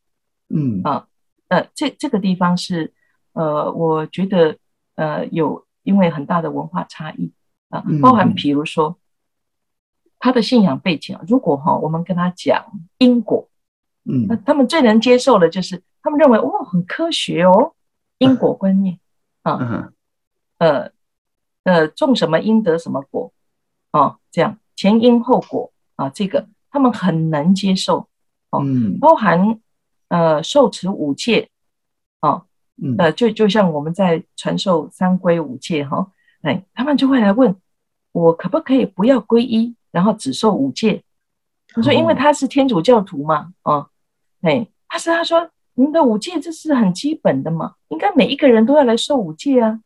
嗯啊，呃，这这个地方是呃，我觉得呃有因为很大的文化差异。啊，包含比如说他的信仰背景啊，如果哈我们跟他讲因果，嗯，那他们最能接受的就是他们认为哦很科学哦，因果观念啊，呃呃种什么因得什么果啊，这样前因后果啊，这个他们很能接受哦，包含呃受持五戒啊，呃就就像我们在传授三规五戒哈。哎，他们就会来问我可不可以不要皈依，然后只受五戒。我说，因为他是天主教徒嘛，哦，哎，他是他说，您的五戒这是很基本的嘛，应该每一个人都要来受五戒啊，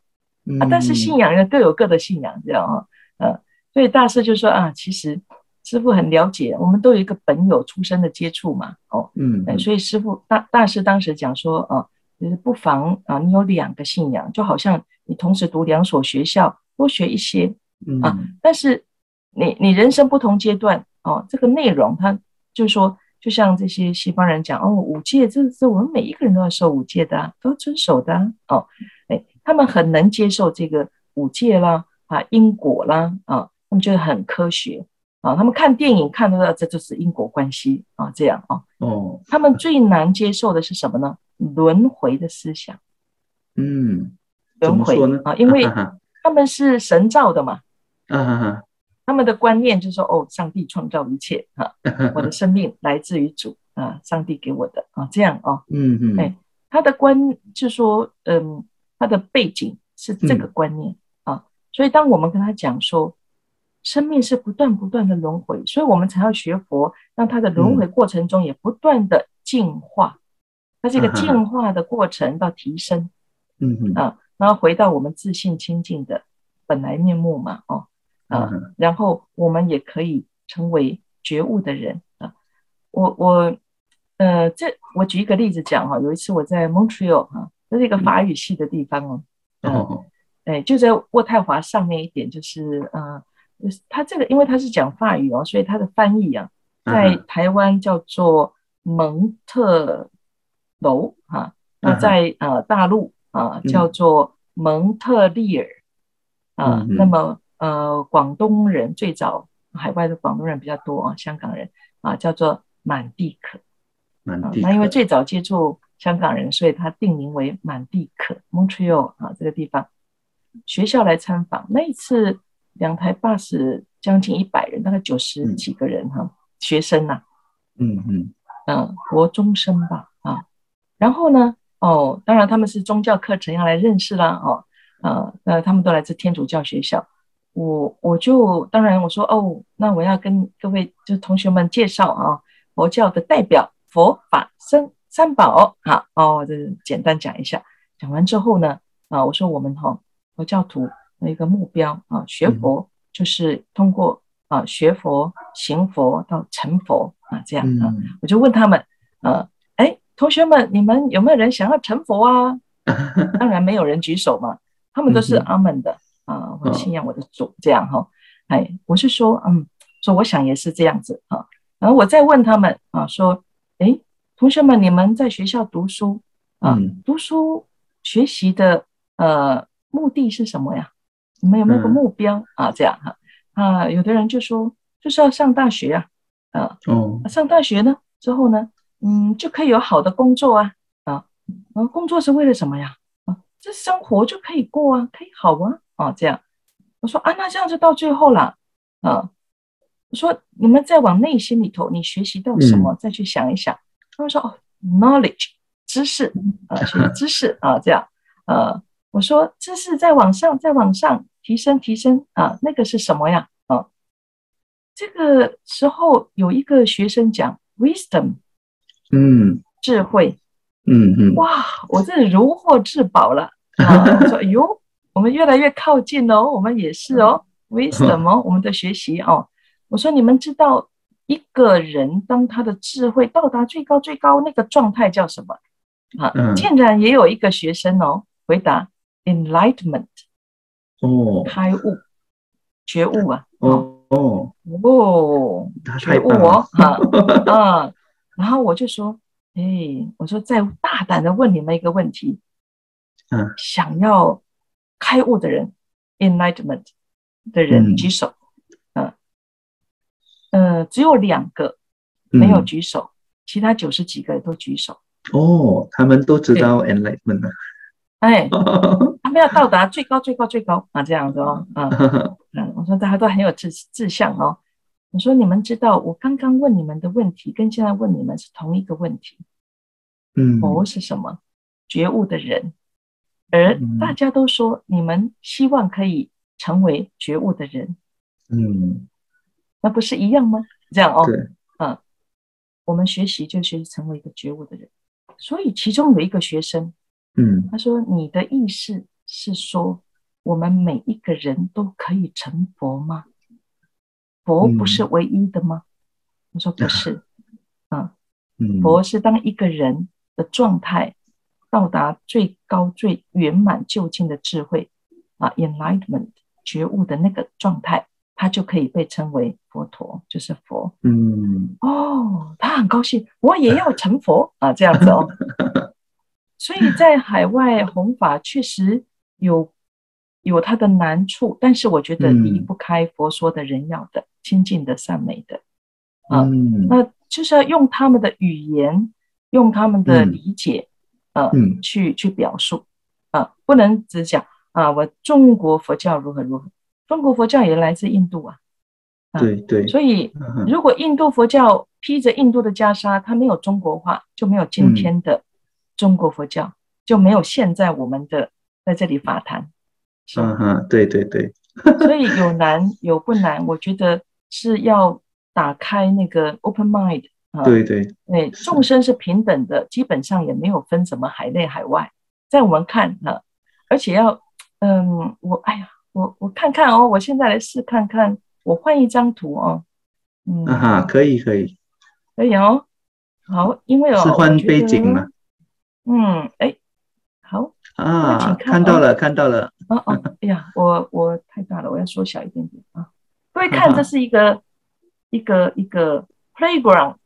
啊，但是信仰人各有各的信仰，这样啊，呃，所以大师就说啊，其实师傅很了解，我们都有一个本有出生的接触嘛，哦，嗯，所以师傅大大师当时讲说，啊，就是不妨啊，你有两个信仰，就好像。你同时读两所学校，多学一些啊。但是你你人生不同阶段哦，这个内容它就是说，就像这些西方人讲哦，五戒这是我们每一个人都要受五戒的，都要遵守的哦。哎，他们很能接受这个五戒啦啊，因果啦啊，他们觉得很科学啊。他们看电影看到这就是因果关系啊，这样啊。哦，他们最难接受的是什么呢？轮回的思想。嗯，轮回啊，因为他们是神造的嘛。啊他们的观念就是说，哦，上帝创造一切啊，<laughs> 我的生命来自于主啊，上帝给我的啊，这样啊。嗯嗯。哎，他的观就是说，嗯，他的背景是这个观念啊，所以当我们跟他讲说，生命是不断不断的轮回，所以我们才要学佛，让他的轮回过程中也不断的进化，那这个进化的过程到提升。嗯嗯啊，然后回到我们自信清净的本来面目嘛，哦，啊，然后我们也可以成为觉悟的人啊。我我呃，这我举一个例子讲哈，有一次我在 Montreal 哈，这是一个法语系的地方哦，哦，哎，就在渥太华上面一点，就是呃，就是他这个，因为他是讲法语哦，所以他的翻译啊，在台湾叫做蒙特楼哈，那在呃大陆。啊，叫做蒙特利尔啊。那么，呃，广东人最早海外的广东人比较多啊，香港人啊，叫做满地可。满地。那因为最早接触香港人，所以他定名为满地可 Montreal 啊，这个地方学校来参访，那一次两台 bus 将近一百人，大概九十几个人哈，学生呐。嗯嗯嗯，国中生吧啊。然后呢？哦，当然他们是宗教课程要来认识啦，哦，呃，那他们都来自天主教学校，我我就当然我说哦，那我要跟各位就是同学们介绍啊，佛教的代表佛法僧三宝，好哦，这简单讲一下，讲完之后呢，啊，我说我们哈佛教徒的一个目标啊，学佛就是通过啊学佛行佛到成佛啊，这样啊，我就问他们，呃。同学们，你们有没有人想要成佛啊？<laughs> 当然没有人举手嘛，他们都是阿门的啊，我信仰我的主，这样哈。哎，我是说，嗯，说我想也是这样子啊。然后我再问他们啊，说，哎，同学们，你们在学校读书啊，读书学习的呃目的是什么呀？你们有没有个目标啊？这样哈啊，有的人就说就是要上大学呀，啊，哦，上大学呢之后呢？嗯，就可以有好的工作啊啊！啊，工作是为了什么呀？啊，这生活就可以过啊，可以好啊啊！这样，我说啊，那这样就到最后了啊。我说你们再往内心里头，你学习到什么，再去想一想。他们说哦，knowledge 知识啊，<laughs> 学知识啊，这样呃，我说知识再往上，再往上提升提升啊，那个是什么呀？啊，这个时候有一个学生讲 wisdom。嗯，智慧，嗯嗯，哇，我这如获至宝了。<laughs> 啊！我说，哎呦，我们越来越靠近哦，我们也是哦，为什么？<laughs> 我们的学习哦？我说，你们知道一个人当他的智慧到达最高最高那个状态叫什么？啊，竟然也有一个学生哦，回答 enlightenment，哦，开悟，觉悟啊，哦哦。哦，觉悟哦，哈 <laughs> 啊。然后我就说，哎，我说再大胆的问你们一个问题，嗯，想要开悟的人，enlightenment 的人举手，嗯，呃，只有两个没有举手，其他九十几个都举手。哦，他们都知道 enlightenment 哎，<laughs> 他们要到达最高最高最高啊，这样子哦，嗯 <laughs> 嗯，我说大家都很有志志向哦。我说：“你们知道，我刚刚问你们的问题跟现在问你们是同一个问题。嗯，佛是什么？觉悟的人。而大家都说你们希望可以成为觉悟的人。嗯，那不是一样吗？这样哦。嗯，我们学习就学习成为一个觉悟的人。所以其中有一个学生，嗯，他说：你的意思是说，我们每一个人都可以成佛吗？”佛不是唯一的吗？我说不是，啊，佛是当一个人的状态到达最高最圆满究竟的智慧啊，enlightenment 觉悟的那个状态，他就可以被称为佛陀，就是佛。嗯，哦，他很高兴，我也要成佛啊，这样子哦。<laughs> 所以在海外弘法确实有有它的难处，但是我觉得离不开佛说的人要的清净的善美的啊，那就是要用他们的语言，用他们的理解，呃，去去表述啊，不能只讲啊，我中国佛教如何如何，中国佛教也来自印度啊，对对，所以如果印度佛教披着印度的袈裟，它没有中国化，就没有今天的。中国佛教就没有现在我们的在这里法坛，嗯哼，对对对，<laughs> 所以有难有不难，我觉得是要打开那个 open mind 啊，对对对，众生是平等的，基本上也没有分什么海内海外，在我们看啊，而且要嗯，我哎呀，我我看看哦，我现在来试看看，我换一张图哦，嗯哈，可以可以可以哦，好，因为哦，是换背景吗？嗯，哎，好啊，看到了，看到了。哦哦，哎呀，我我太大了，我要缩小一点点啊。各位看，这是一个一个一个 playground，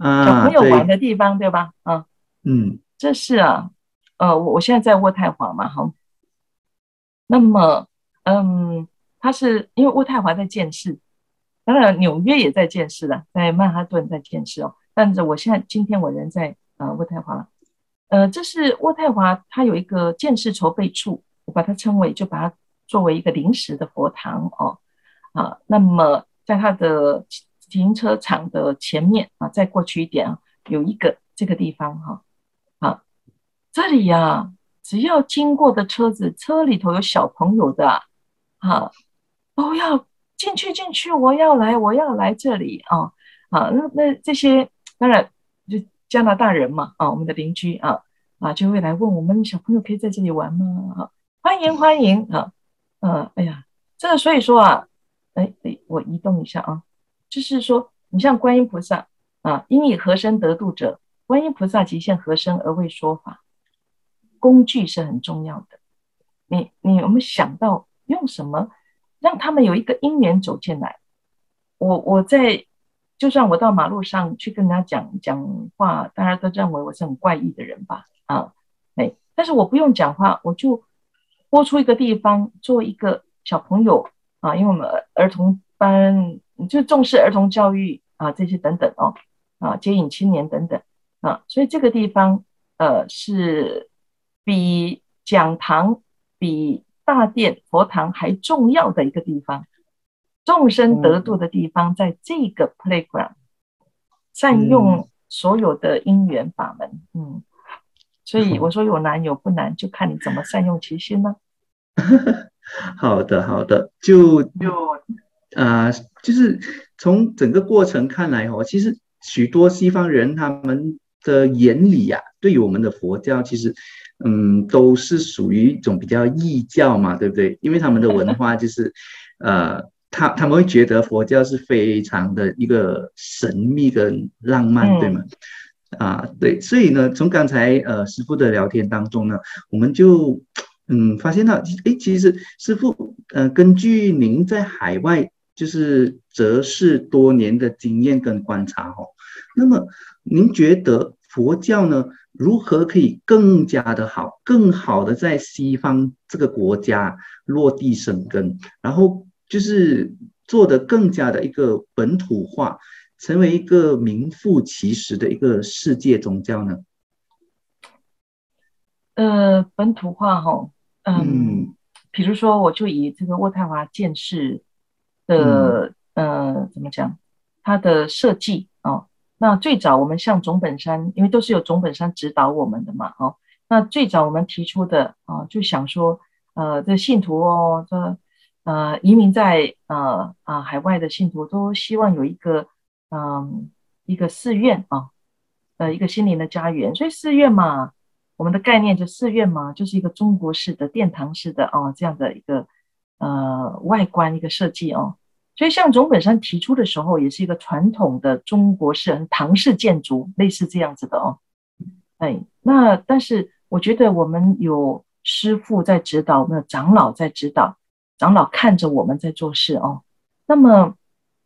小朋友玩的地方，对吧？啊，嗯，这是啊，呃，我我现在在渥太华嘛，哈。那么，嗯，它是因为渥太华在建市，当然纽约也在建市了，在曼哈顿在建市哦。但是我现在今天我人在呃渥太华。呃，这是渥太华，它有一个建市筹备处，把它称为，就把它作为一个临时的佛堂哦。啊，那么在它的停车场的前面啊，再过去一点啊，有一个这个地方哈。啊，这里呀，只要经过的车子，车里头有小朋友的啊，都要进去进去，我要来，我要来这里啊。啊，那那这些当然就。加拿大人嘛，啊，我们的邻居啊，啊，就会来问我们小朋友可以在这里玩吗？啊欢迎欢迎啊，呃，哎呀，这个所以说啊，哎哎，我移动一下啊，就是说，你像观音菩萨啊，因以何身得度者，观音菩萨即现何身而为说法，工具是很重要的。你你有没有想到用什么让他们有一个因缘走进来？我我在。就算我到马路上去跟人家讲讲话，大家都认为我是很怪异的人吧？啊，哎，但是我不用讲话，我就播出一个地方，做一个小朋友啊，因为我们儿童班就重视儿童教育啊，这些等等哦，啊，接引青年等等啊，所以这个地方呃是比讲堂、比大殿佛堂还重要的一个地方。众生得度的地方，在这个 playground，善用所有的因缘法门，嗯，所以我说有难有不难，就看你怎么善用其心呢。<laughs> 好的，好的，就就啊，就是从整个过程看来哦，其实许多西方人他们的眼里呀，对于我们的佛教，其实嗯，都是属于一种比较异教嘛，对不对？因为他们的文化 <laughs> 就是呃。他他们会觉得佛教是非常的一个神秘跟浪漫，对吗？啊，对，所以呢，从刚才呃师傅的聊天当中呢，我们就嗯发现到，哎，其实师傅呃根据您在海外就是择事多年的经验跟观察哦，那么您觉得佛教呢如何可以更加的好，更好的在西方这个国家落地生根，然后？就是做的更加的一个本土化，成为一个名副其实的一个世界宗教呢？呃，本土化哈，嗯，比如说我就以这个渥太华建市的呃怎么讲，它的设计哦，那最早我们向总本山，因为都是由总本山指导我们的嘛，哦，那最早我们提出的啊，就想说，呃，这信徒哦，这。呃，移民在呃啊海外的信徒都希望有一个嗯一个寺院啊，呃一个心灵的家园。所以寺院嘛，我们的概念就寺院嘛，就是一个中国式的殿堂式的哦这样的一个呃外观一个设计哦。所以像总本山提出的时候，也是一个传统的中国式唐式建筑，类似这样子的哦。哎，那但是我觉得我们有师傅在指导，我们的长老在指导。长老看着我们在做事哦。那么，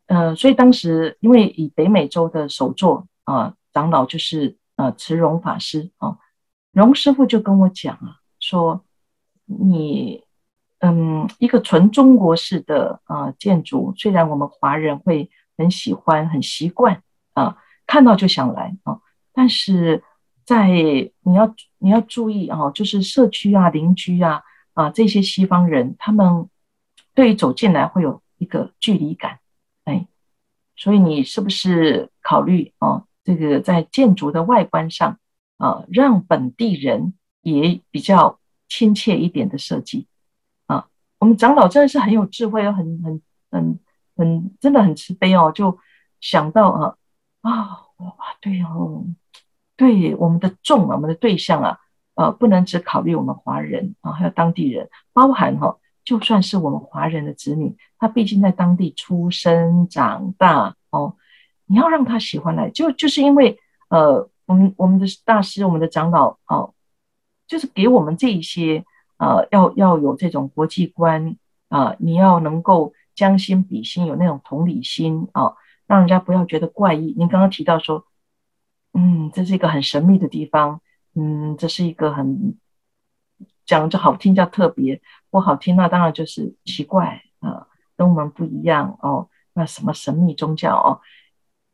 呃，所以当时因为以北美洲的首座啊长老就是呃慈荣法师啊，荣师傅就跟我讲啊，说你嗯一个纯中国式的啊建筑，虽然我们华人会很喜欢很习惯啊，看到就想来啊，但是在你要你要注意啊，就是社区啊邻居啊啊这些西方人，他们对于走进来会有。一个距离感，所以你是不是考虑啊？这个在建筑的外观上啊，让本地人也比较亲切一点的设计啊？我们长老真的是很有智慧，很很很很，真的很慈悲哦，就想到啊啊哇，对哦，对我们的众啊，我们的对象啊，呃，不能只考虑我们华人啊，还有当地人，包含哈。就算是我们华人的子女，他毕竟在当地出生长大哦，你要让他喜欢来，就就是因为呃，我们我们的大师，我们的长老哦，就是给我们这一些呃，要要有这种国际观啊，你要能够将心比心，有那种同理心啊，让人家不要觉得怪异。您刚刚提到说，嗯，这是一个很神秘的地方，嗯，这是一个很。讲就好听叫特别，不好听那当然就是奇怪啊，跟我们不一样哦。那什么神秘宗教哦，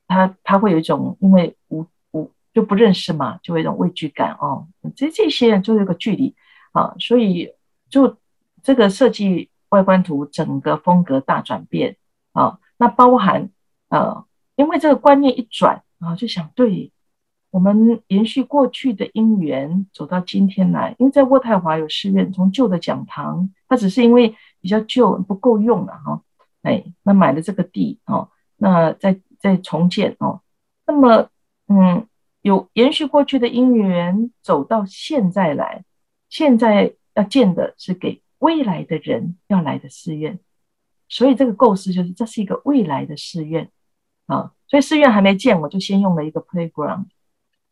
他他会有一种因为无无就不认识嘛，就会一种畏惧感哦。这这些人就有个距离啊，所以就这个设计外观图整个风格大转变啊，那包含呃，因为这个观念一转啊，就想对。我们延续过去的因缘，走到今天来。因为在渥太华有寺院，从旧的讲堂，它只是因为比较旧不够用了哈，哎，那买了这个地哦，那再再重建哦，那么嗯，有延续过去的因缘，走到现在来，现在要建的是给未来的人要来的寺院，所以这个构思就是这是一个未来的寺院啊，所以寺院还没建，我就先用了一个 playground。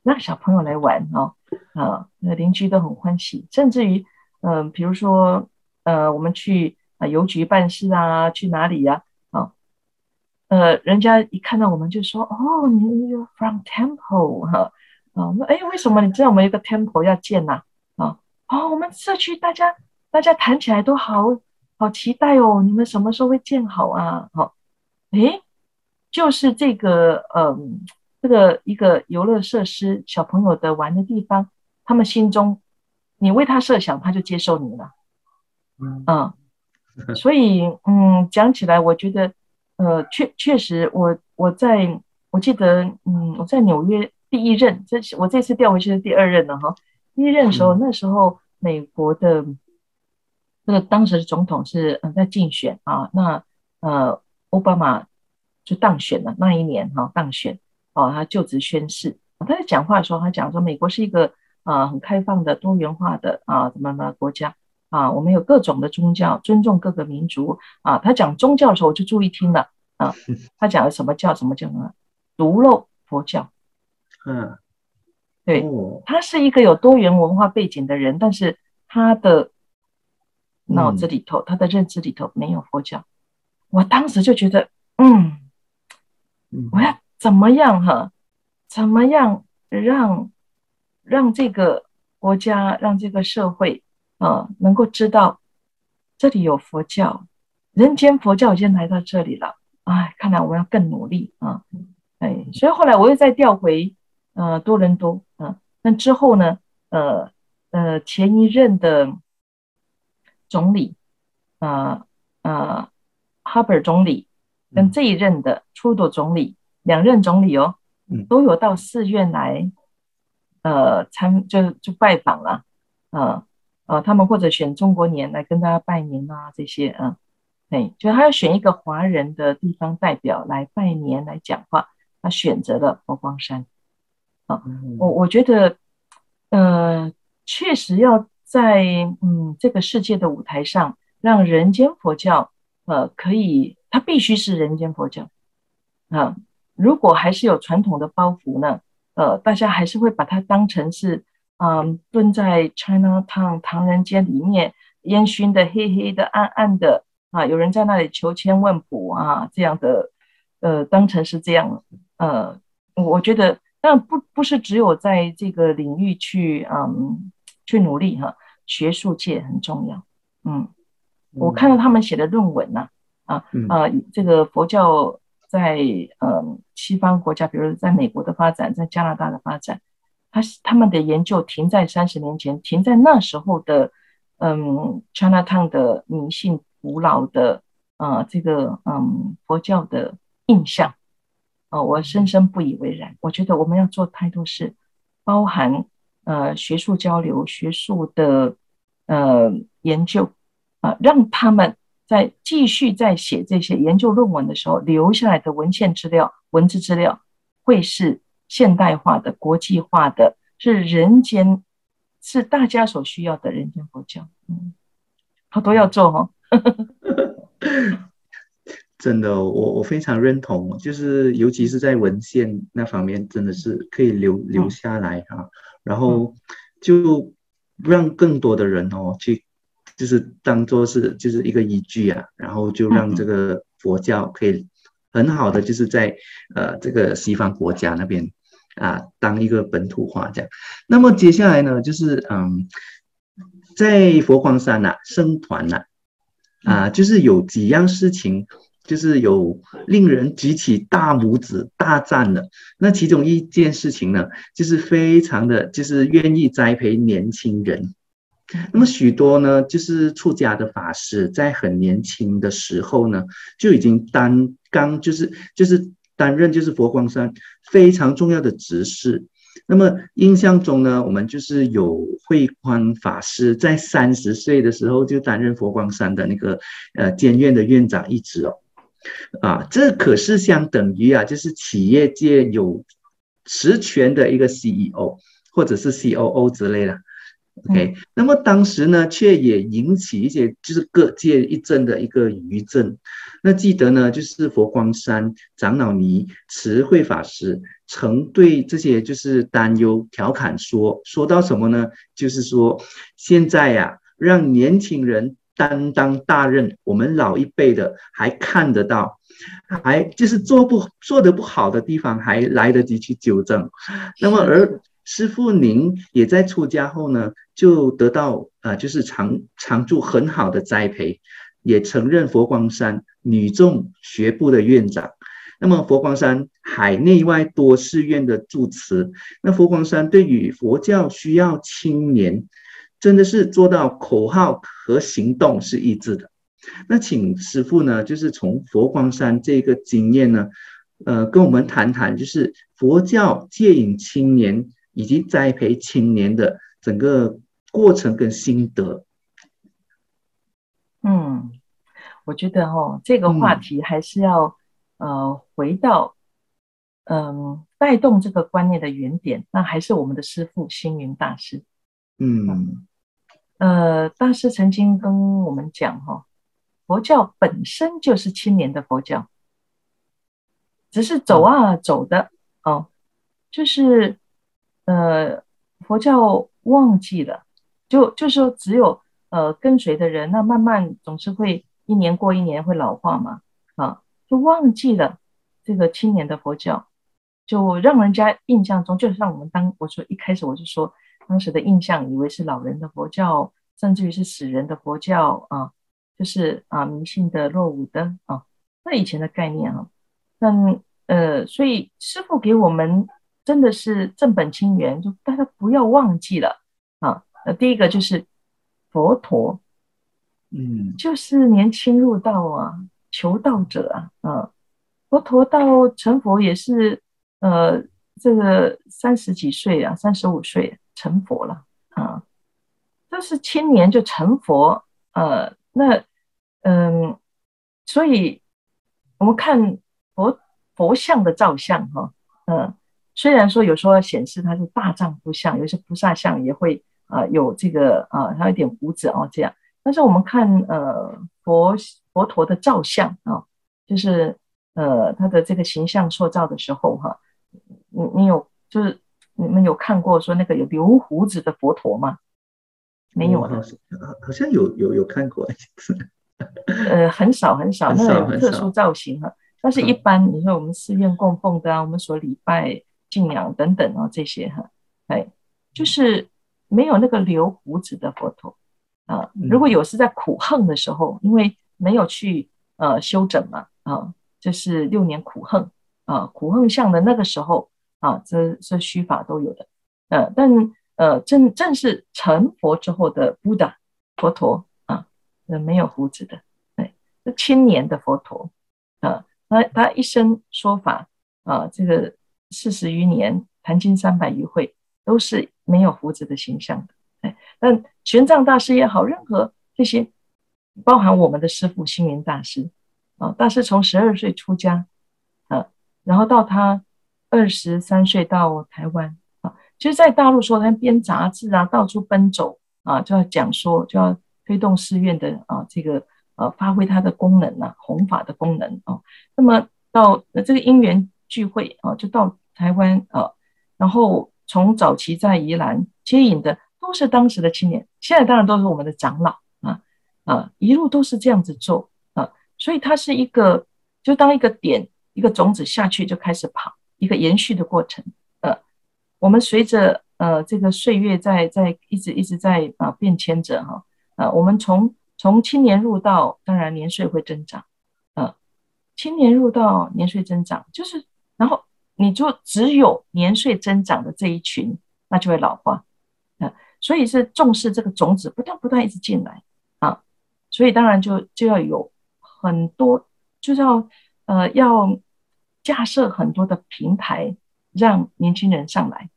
让小朋友来玩哦，啊，那邻居都很欢喜，甚至于，嗯，比如说，呃，我们去啊邮局办事啊，去哪里呀？啊，呃，人家一看到我们就说，哦，你你 from temple 哈，啊，哎，为什么你知道我们一个 temple 要建呐？啊，哦，我们社区大家大家谈起来都好好期待哦，你们什么时候会建好啊？好，哎，就是这个，嗯。这个一个游乐设施，小朋友的玩的地方，他们心中，你为他设想，他就接受你了。嗯，所以嗯，讲起来，我觉得，呃，确确实，我我在我记得，嗯，我在纽约第一任，这我这次调回去是第二任了哈。第一任的时候，那时候美国的那个当时的总统是嗯在竞选啊，那呃奥巴马就当选了那一年哈，当选。哦，他就职宣誓，他在讲话的时候，他讲说美国是一个啊很开放的、多元化的啊怎么么国家啊，我们有各种的宗教，尊重各个民族啊。他讲宗教的时候，我就注意听了啊。<laughs> 他讲了什么教？什么叫呢？独漏佛教。嗯，对，他是一个有多元文化背景的人，但是他的脑子里头、他的认知里头没有佛教。我当时就觉得，嗯，我要。怎么样哈？怎么样让让这个国家、让这个社会啊，能够知道这里有佛教，人间佛教已经来到这里了。哎，看来我们要更努力啊！哎，所以后来我又再调回呃多伦多啊。那之后呢？呃呃，前一任的总理啊啊哈伯总理跟这一任的初多总理。两任总理哦，都有到寺院来，呃，参就就拜访了，呃呃，他们或者选中国年来跟大家拜年啊，这些嗯，对，就他要选一个华人的地方代表来拜年来讲话，他选择了佛光山，啊，我我觉得，呃，确实要在嗯这个世界的舞台上，让人间佛教，呃，可以，它必须是人间佛教，啊。如果还是有传统的包袱呢？呃，大家还是会把它当成是，嗯，蹲在 China Town 唐人街里面烟熏的黑黑的暗暗的啊，有人在那里求签问卜啊，这样的，呃，当成是这样，呃，我觉得，但不不是只有在这个领域去，嗯，去努力哈，学术界很重要，嗯，我看到他们写的论文呐，啊啊，这个佛教在嗯西方国家，比如在美国的发展，在加拿大的发展，他他们的研究停在三十年前，停在那时候的，嗯，China Town 的迷信。古老的呃，这个嗯佛教的印象，呃，我深深不以为然。我觉得我们要做太多事，包含呃学术交流、学术的呃研究啊，让他们在继续在写这些研究论文的时候，留下来的文献资料、文字资料会是现代化的、国际化的，是人间，是大家所需要的人间佛教。嗯，好多要做哈。<laughs> 真的，我我非常认同，就是尤其是在文献那方面，真的是可以留留下来啊，然后就让更多的人哦去，就是当做是就是一个依据啊，然后就让这个佛教可以很好的就是在呃这个西方国家那边啊当一个本土化这样。那么接下来呢，就是嗯，在佛光山呐僧团呐。啊，就是有几样事情，就是有令人举起大拇指大赞的。那其中一件事情呢，就是非常的，就是愿意栽培年轻人。那么许多呢，就是出家的法师，在很年轻的时候呢，就已经担纲，就是就是担任就是佛光山非常重要的执事。那么印象中呢，我们就是有慧宽法师在三十岁的时候就担任佛光山的那个呃监院的院长一职哦，啊，这可是相等于啊，就是企业界有实权的一个 CEO 或者是 COO 之类的。OK，那么当时呢，却也引起一些就是各界一阵的一个余震。那记得呢，就是佛光山长老尼慈慧法师曾对这些就是担忧调侃说，说到什么呢？就是说现在呀，让年轻人担当大任，我们老一辈的还看得到，还就是做不做得不好的地方，还来得及去纠正。那么而。师父，您也在出家后呢，就得到啊，就是常常住很好的栽培，也曾任佛光山女众学部的院长。那么佛光山海内外多寺院的住持，那佛光山对于佛教需要青年，真的是做到口号和行动是一致的。那请师父呢，就是从佛光山这个经验呢，呃，跟我们谈谈，就是佛教借引青年。以及栽培青年的整个过程跟心得。嗯，我觉得哦，这个话题还是要呃回到嗯带动这个观念的原点，那还是我们的师父星云大师。嗯，呃，大师曾经跟我们讲哈，佛教本身就是青年的佛教，只是走啊走的哦，就是。呃，佛教忘记了，就就说只有呃跟随的人，那慢慢总是会一年过一年会老化嘛，啊，就忘记了这个青年的佛教，就让人家印象中，就像我们当我说一开始我就说，当时的印象以为是老人的佛教，甚至于是死人的佛教啊，就是啊迷信的落伍的啊，那以前的概念啊，那呃，所以师傅给我们。真的是正本清源，就大家不要忘记了啊。那第一个就是佛陀，嗯，就是年轻入道啊，求道者啊，嗯，佛陀到成佛也是呃，这个三十几岁啊，三十五岁成佛了啊，这是青年就成佛，呃，那嗯，所以我们看佛佛像的造像哈，嗯。虽然说有时候显示他是大丈夫像，有些菩萨像也会啊有这个啊，还有一点胡子哦这样。但是我们看呃佛佛陀的造像啊，就是呃他的这个形象塑造的时候哈，你你有就是你们有看过说那个有留胡子的佛陀吗？没有啊，好像有有有看过一次。呃，很少很少，很那少很少种特殊造型哈。但是，一般你说我们寺院供奉的啊，我们所礼拜敬仰等等啊，这些哈，哎，就是没有那个留胡子的佛陀啊。如果有是在苦恨的时候，因为没有去呃修整嘛啊，就是六年苦恨啊，苦恨相的那个时候啊，这这虚法都有的。呃，但呃正正是成佛之后的布达佛陀啊，呃没有胡子的，哎，是千年的佛陀啊。他他一生说法啊，这个四十余年谈经三百余会，都是没有胡子的形象的。哎，但玄奘大师也好，任何这些，包含我们的师父星云大师啊，大师从十二岁出家啊，然后到他二十三岁到台湾啊，其实，在大陆说他编杂志啊，到处奔走啊，就要讲说，就要推动寺院的啊这个。呃，发挥它的功能啊，弘法的功能啊。那么到那这个因缘聚会啊，就到台湾啊，然后从早期在宜兰接引的都是当时的青年，现在当然都是我们的长老啊啊，一路都是这样子做啊。所以它是一个，就当一个点，一个种子下去就开始跑，一个延续的过程。呃，我们随着呃这个岁月在在一直一直在啊变迁着哈啊，我们从。从青年入道，当然年岁会增长，呃，青年入道年岁增长，就是然后你就只有年岁增长的这一群，那就会老化，啊，所以是重视这个种子不断不断一直进来啊，所以当然就就要有很多，就要呃要架设很多的平台，让年轻人上来，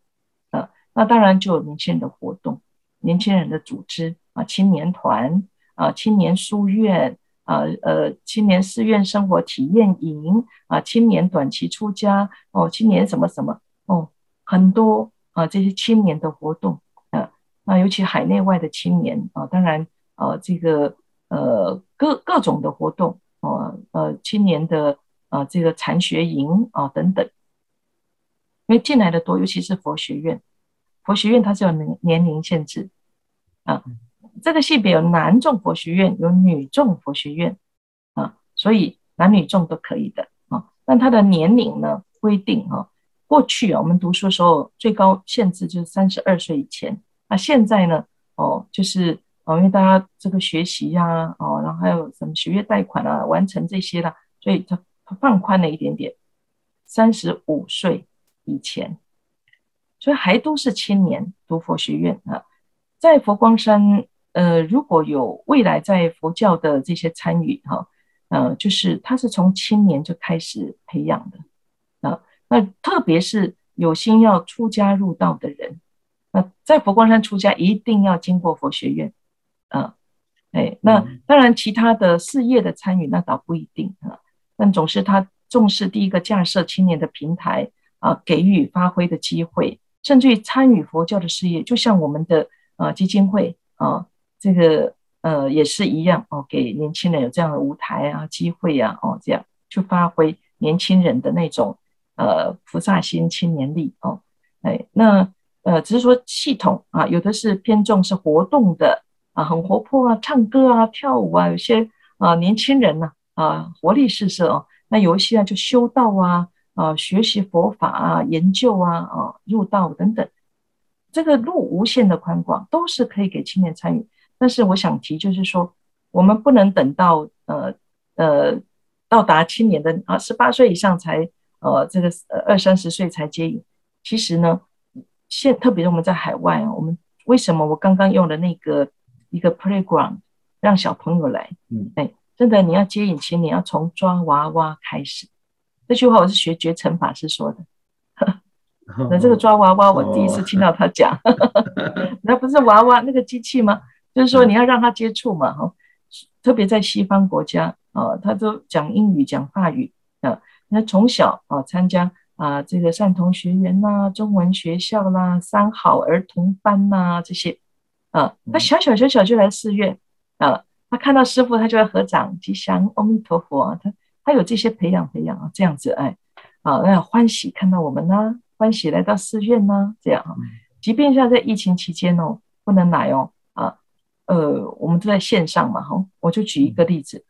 啊，那当然就有年轻人的活动，年轻人的组织啊，青年团。啊，青年书院啊，呃，青年寺院生活体验营啊，青年短期出家哦，青年什么什么哦，很多啊，这些青年的活动啊，那尤其海内外的青年啊，当然呃，这个呃各各种的活动哦，呃，青年的啊，这个禅学营啊等等，因为进来的多，尤其是佛学院，佛学院它是有年年龄限制啊。这个系别有男众佛学院，有女众佛学院，啊，所以男女众都可以的啊。但他的年龄呢规定啊，过去啊我们读书的时候最高限制就是三十二岁以前，那现在呢哦就是哦因为大家这个学习呀哦，然后还有什么学业贷款啊完成这些啦，所以他他放宽了一点点，三十五岁以前，所以还都是青年读佛学院啊，在佛光山。呃，如果有未来在佛教的这些参与哈，呃，就是他是从青年就开始培养的啊。那特别是有心要出家入道的人，那在佛光山出家一定要经过佛学院啊。哎，那当然其他的事业的参与那倒不一定啊，但总是他重视第一个架设青年的平台啊，给予发挥的机会，甚至于参与佛教的事业，就像我们的呃基金会啊。这个呃也是一样哦，给年轻人有这样的舞台啊、机会啊，哦，这样去发挥年轻人的那种呃菩萨心、青年力哦，哎，那呃只是说系统啊，有的是偏重是活动的啊，很活泼啊，唱歌啊、跳舞啊，有些啊年轻人呢啊活力四射哦，那有一些啊就修道啊啊学习佛法啊、研究啊啊入道等等，这个路无限的宽广，都是可以给青年参与。但是我想提，就是说，我们不能等到呃呃到达青年的啊十八岁以上才呃这个二三十岁才接引。其实呢，现特别是我们在海外啊，我们为什么我刚刚用的那个一个 playground 让小朋友来？嗯，哎，真的你要接引青年，要从抓娃娃开始。这句话我是学觉尘法师说的。<laughs> 那这个抓娃娃，我第一次听到他讲，<laughs> 那不是娃娃那个机器吗？就是说，你要让他接触嘛，哈，特别在西方国家啊，他都讲英语、讲法语啊。那从小啊，参加啊这个善同学园啦、中文学校啦、三好儿童班呐这些啊，他小小小小就来寺院啊，他看到师傅，他就要合掌吉祥，阿弥陀佛。他他有这些培养培养啊，这样子哎，啊，那欢喜看到我们呢，欢喜来到寺院呢，这样啊。即便像在疫情期间哦，不能来哦。呃，我们都在线上嘛，哈，我就举一个例子，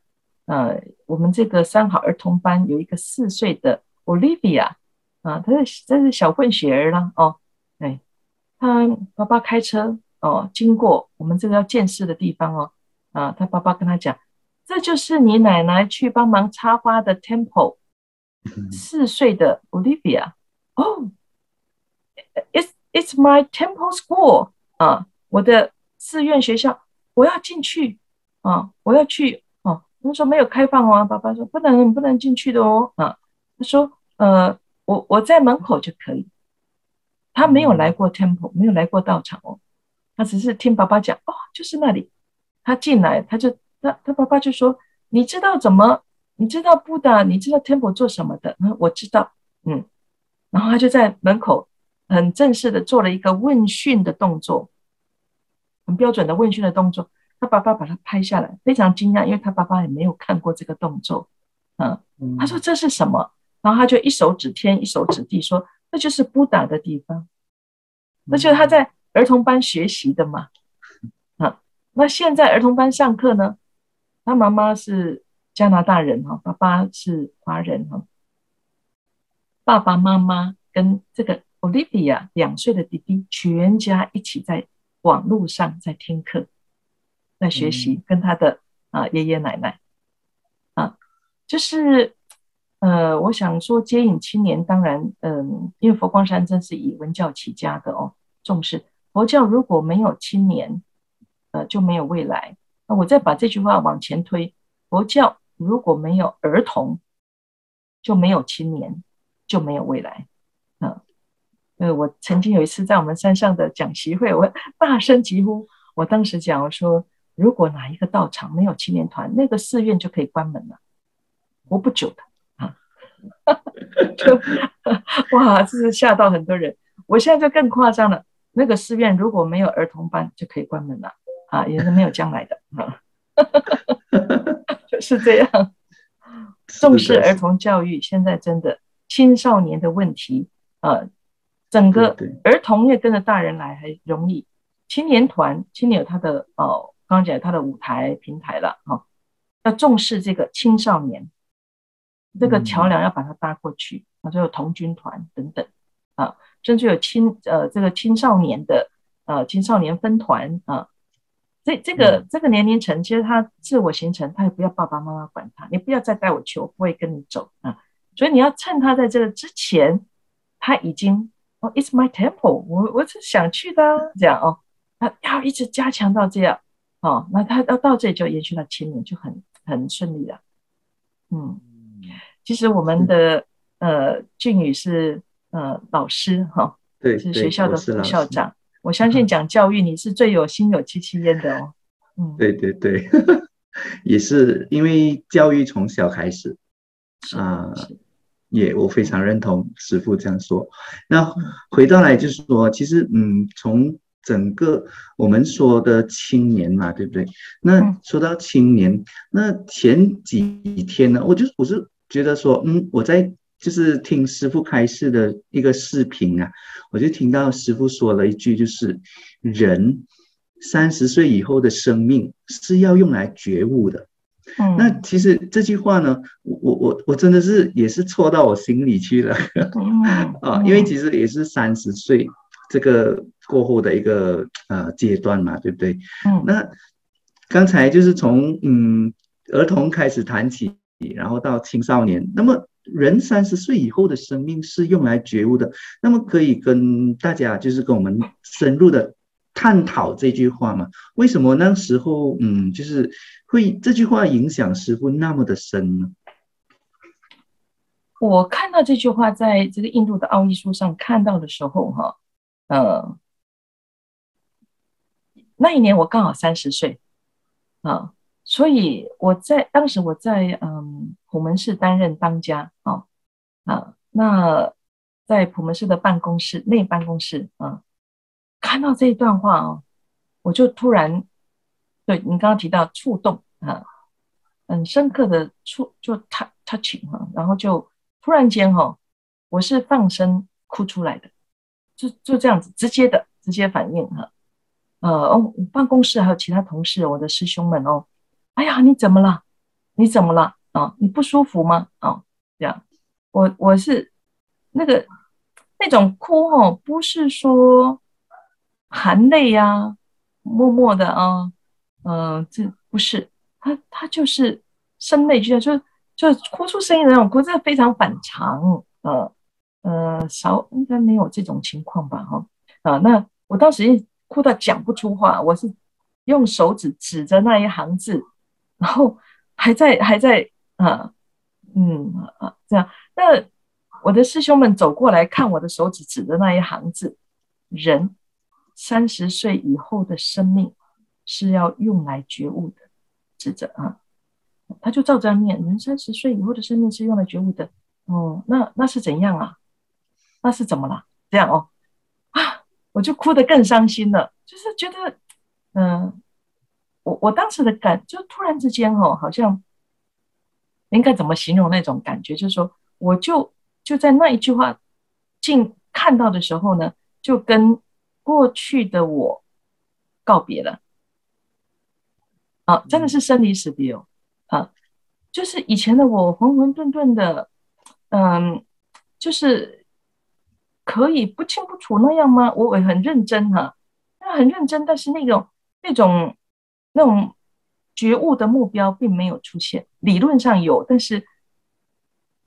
呃，我们这个三好儿童班有一个四岁的 Olivia，啊，她是她是小混血儿啦，哦，哎，他爸爸开车哦，经过我们这个要见识的地方哦，啊，他爸爸跟他讲，这就是你奶奶去帮忙插花的 Temple，四岁的 Olivia，哦，It's It's my Temple School，啊，我的寺院学校。我要进去啊！我要去哦。他说没有开放哦。爸爸说不能，不能进去的哦。啊，他说呃，我我在门口就可以。他没有来过 temple，没有来过道场哦。他只是听爸爸讲哦，就是那里。他进来，他就他他爸爸就说：“你知道怎么？你知道布达？你知道 temple 做什么的？”嗯，我知道。嗯，然后他就在门口很正式的做了一个问讯的动作。很标准的问讯的动作，他爸爸把他拍下来，非常惊讶，因为他爸爸也没有看过这个动作。嗯，他说这是什么？然后他就一手指天，一手指地，说那就是不打的地方，那就是他在儿童班学习的嘛。啊，那现在儿童班上课呢，他妈妈是加拿大人哈，爸爸是华人哈，爸爸妈妈跟这个 Olivia 两岁的弟弟，全家一起在。网络上在听课，在学习，跟他的啊爷爷奶奶啊，就是呃，我想说接引青年，当然，嗯，因为佛光山真是以文教起家的哦，重视佛教，如果没有青年，呃，就没有未来。那我再把这句话往前推，佛教如果没有儿童，就没有青年，就没有未来。呃，我曾经有一次在我们山上的讲习会，我大声疾呼。我当时讲我说，如果哪一个道场没有青年团，那个寺院就可以关门了，活不久的啊！<laughs> 就哇，这是吓到很多人。我现在就更夸张了，那个寺院如果没有儿童班，就可以关门了啊，也是没有将来的啊，<laughs> 就是这样。重视儿童教育，现在真的青少年的问题啊。整个儿童也跟着大人来还容易，青年团青年有他的哦，刚刚讲他的舞台平台了哈，要重视这个青少年，这个桥梁要把它搭过去啊，就有童军团等等啊，甚至有青呃这个青少年的呃青少年分团啊，这这个这个年龄层其实他自我形成，他也不要爸爸妈妈管他，你不要再带我去，我不会跟你走啊，所以你要趁他在这个之前，他已经。It's my temple，我我是想去的，<laughs> 这样哦，他要一直加强到这样，哦，那他要到这里就延续到青年，就很很顺利了。嗯，其实我们的呃俊宇是呃老师哈，对，是学校的副校长。我相信讲教育你是最有心有戚戚焉的哦。嗯，对 <laughs> 对对，<laughs> 也是因为教育从小开始。啊。也，我非常认同师傅这样说。那回到来就是说，其实，嗯，从整个我们说的青年嘛，对不对？那说到青年，那前几天呢，我就我是觉得说，嗯，我在就是听师傅开示的一个视频啊，我就听到师傅说了一句，就是人三十岁以后的生命是要用来觉悟的。那其实这句话呢，我我我我真的是也是戳到我心里去了。<laughs> 啊，因为其实也是三十岁这个过后的一个呃阶段嘛，对不对？嗯，那刚才就是从嗯儿童开始谈起，然后到青少年，那么人三十岁以后的生命是用来觉悟的，那么可以跟大家就是跟我们深入的探讨这句话嘛？为什么那时候嗯就是。会这句话影响师傅那么的深呢？我看到这句话在这个印度的奥义书上看到的时候，哈，呃，那一年我刚好三十岁啊，所以我在当时我在嗯普门市担任当家啊啊，那在普门市的办公室内办公室啊，看到这一段话哦，我就突然。对你刚刚提到触动啊，很深刻的触就 touch touching 哈，然后就突然间哈，我是放声哭出来的，就就这样子直接的直接反应哈呃哦，办公室还有其他同事，我的师兄们哦，哎呀，你怎么了？你怎么了？啊，你不舒服吗？啊，这样，我我是那个那种哭哦，不是说含泪呀，默默的啊，嗯，这不是，他他就是声泪俱下，就就哭出声音的那种哭，这非常反常，呃呃，少应该没有这种情况吧？哈啊，那我当时哭到讲不出话，我是用手指指着那一行字，然后还在还在啊。嗯啊，这样，那我的师兄们走过来看我的手指指着那一行字，人三十岁以后的生命是要用来觉悟的，指着啊，他就照这样念，人三十岁以后的生命是用来觉悟的。哦，那那是怎样啊？那是怎么了？这样哦，啊，我就哭得更伤心了，就是觉得，嗯，我我当时的感就突然之间哦，好像。应该怎么形容那种感觉？就是说，我就就在那一句话进看到的时候呢，就跟过去的我告别了。啊，真的是生离死别哦。啊，就是以前的我浑浑沌沌的，嗯，就是可以不清不楚那样吗？我也很认真哈，那很认真，但是那种那种那种。觉悟的目标并没有出现，理论上有，但是，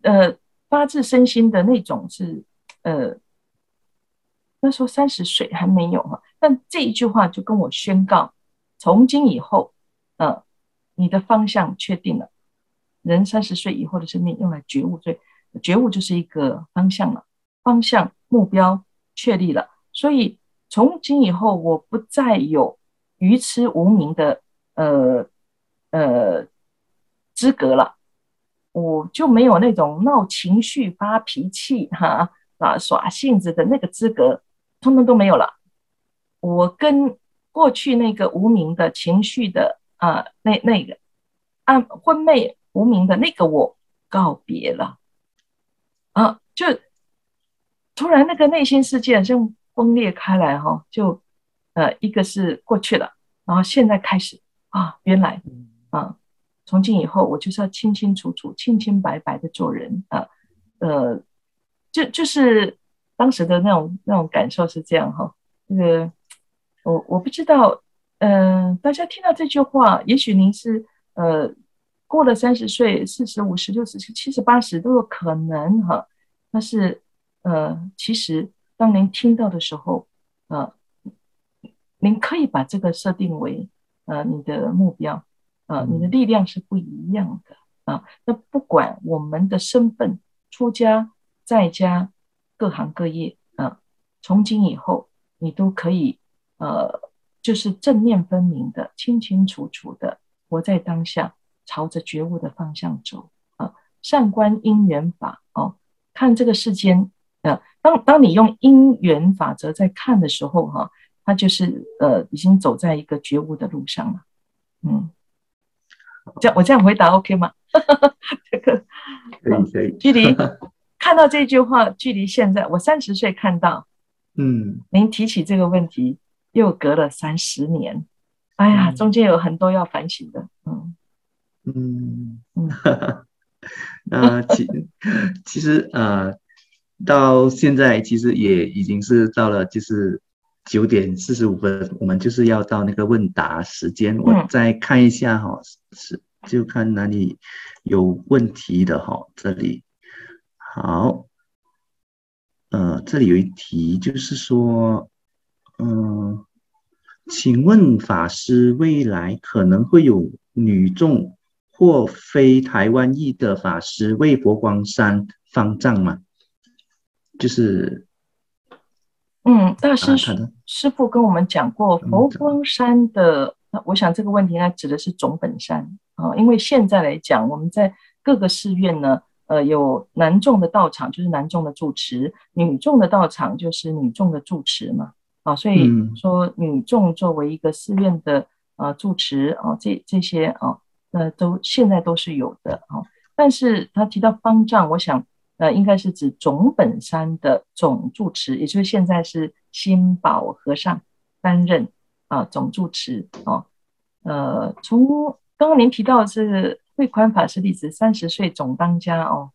呃，发自身心的那种是，呃，那时候三十岁还没有哈，但这一句话就跟我宣告，从今以后，呃，你的方向确定了，人三十岁以后的生命用来觉悟，所以觉悟就是一个方向了，方向目标确立了，所以从今以后我不再有愚痴无明的，呃。呃，资格了，我就没有那种闹情绪、发脾气、哈啊耍性子的那个资格，通通都没有了。我跟过去那个无名的情绪的啊，那那个暗昏昧无名的那个我告别了啊，就突然那个内心世界像崩裂开来哈，就呃，一个是过去了，然后现在开始啊，原来。啊，从今以后我就是要清清楚楚、清清白白的做人啊，呃，就就是当时的那种那种感受是这样哈。这个我我不知道，嗯，大家听到这句话，也许您是呃过了三十岁、四十五、十六、十七、七十、八十都有可能哈。但是呃，其实当您听到的时候，呃，您可以把这个设定为呃你的目标。呃，你的力量是不一样的啊。那不管我们的身份，出家、在家、各行各业啊，从今以后，你都可以呃，就是正面分明的、清清楚楚的活在当下，朝着觉悟的方向走啊。善观因缘法哦，看这个世间呃，当当你用因缘法则在看的时候哈，它就是呃，已经走在一个觉悟的路上了，嗯。这样我这样回答 OK 吗？<laughs> 这个可以可以。距离看到这句话，距离现在我三十岁看到，嗯，您提起这个问题又隔了三十年，哎呀，中间有很多要反省的，嗯。嗯。嗯，<laughs> 那其其实呃，到现在其实也已经是到了就是九点四十五分，我们就是要到那个问答时间，我再看一下哈。是，就看哪里有问题的哈。这里好，呃，这里有一题，就是说，嗯，请问法师，未来可能会有女众或非台湾裔的法师为佛光山方丈吗？就是，嗯，大师师傅跟我们讲过，佛光山的。我想这个问题应该指的是总本山啊，因为现在来讲，我们在各个寺院呢，呃，有男众的道场就是男众的住持，女众的道场就是女众的住持嘛，啊，所以说女众作为一个寺院的呃住持啊，这这些啊，那都现在都是有的啊，但是他提到方丈，我想呃应该是指总本山的总住持，也就是现在是新宝和尚担任。啊总住持啊，呃，从刚刚您提到是慧宽法师弟子三十岁总当家哦，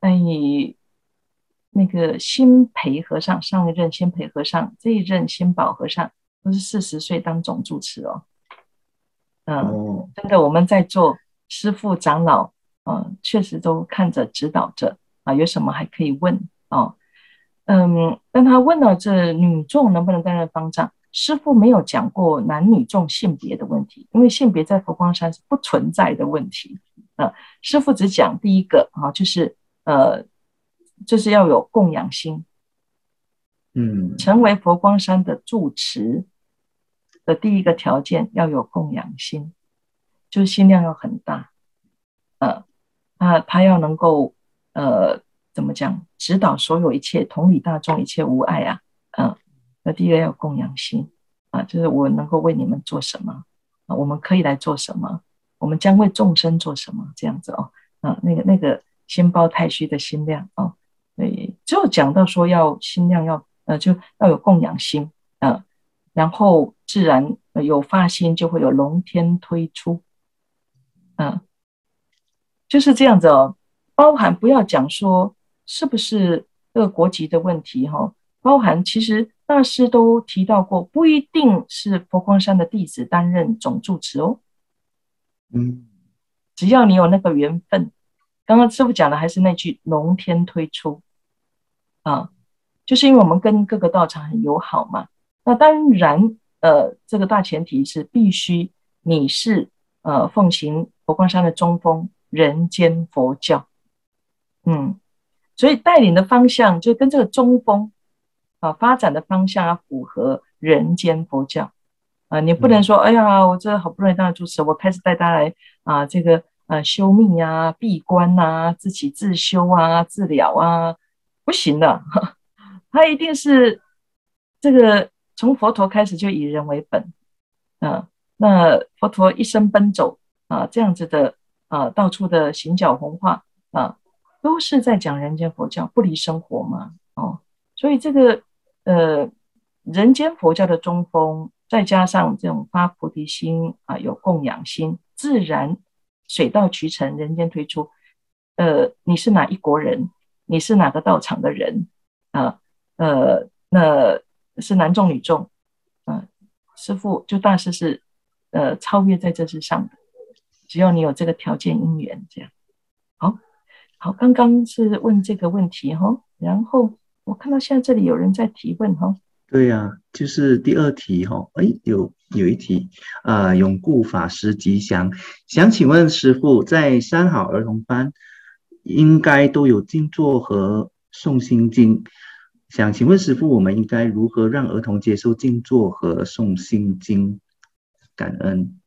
哎，那个新培和尚上一任新培和尚，这一任新宝和尚都是四十岁当总住持哦，嗯，真的我们在做师父长老，嗯，确实都看着指导着啊，有什么还可以问哦。嗯，当他问了这女众能不能担任方丈，师父没有讲过男女重性别的问题，因为性别在佛光山是不存在的问题。呃，师傅只讲第一个啊，就是呃，就是要有供养心。嗯，成为佛光山的住持的第一个条件要有供养心，就是心量要很大。呃，那，他要能够呃。怎么讲？指导所有一切，同理大众，一切无碍啊！嗯，那第一个要供养心啊，就是我能够为你们做什么啊？我们可以来做什么？我们将为众生做什么？这样子哦，啊，那个那个心包太虚的心量哦，对，就讲到说要心量要呃，就要有供养心啊，然后自然有发心，就会有龙天推出，嗯，就是这样子哦，包含不要讲说。是不是这个国籍的问题？哈，包含其实大师都提到过，不一定是佛光山的弟子担任总住持哦。嗯，只要你有那个缘分。刚刚师傅讲的还是那句“龙天推出”，啊，就是因为我们跟各个道场很友好嘛。那当然，呃，这个大前提是必须你是呃奉行佛光山的中风人间佛教，嗯。所以带领的方向就跟这个中锋啊发展的方向要符合人间佛教。啊，你不能说哎呀，我这好不容易当了主持，我开始带大家来啊这个啊修命啊、闭关呐、自己自修啊、治疗啊，不行的，<laughs> 他一定是这个从佛陀开始就以人为本啊，那佛陀一生奔走啊，这样子的啊，到处的行脚弘化啊。都是在讲人间佛教，不离生活嘛，哦，所以这个呃，人间佛教的中锋，再加上这种发菩提心啊，有供养心，自然水到渠成，人间推出。呃，你是哪一国人？你是哪个道场的人？啊，呃，那是男众女众？啊，师傅就大师是呃超越在这之上的，只要你有这个条件因缘，这样好。好，刚刚是问这个问题哈，然后我看到现在这里有人在提问哈。对呀，就是第二题哈，哎，有有一题啊，永固法师吉祥，想请问师傅，在三好儿童班应该都有静坐和诵心经，想请问师傅，我们应该如何让儿童接受静坐和诵心经？感恩。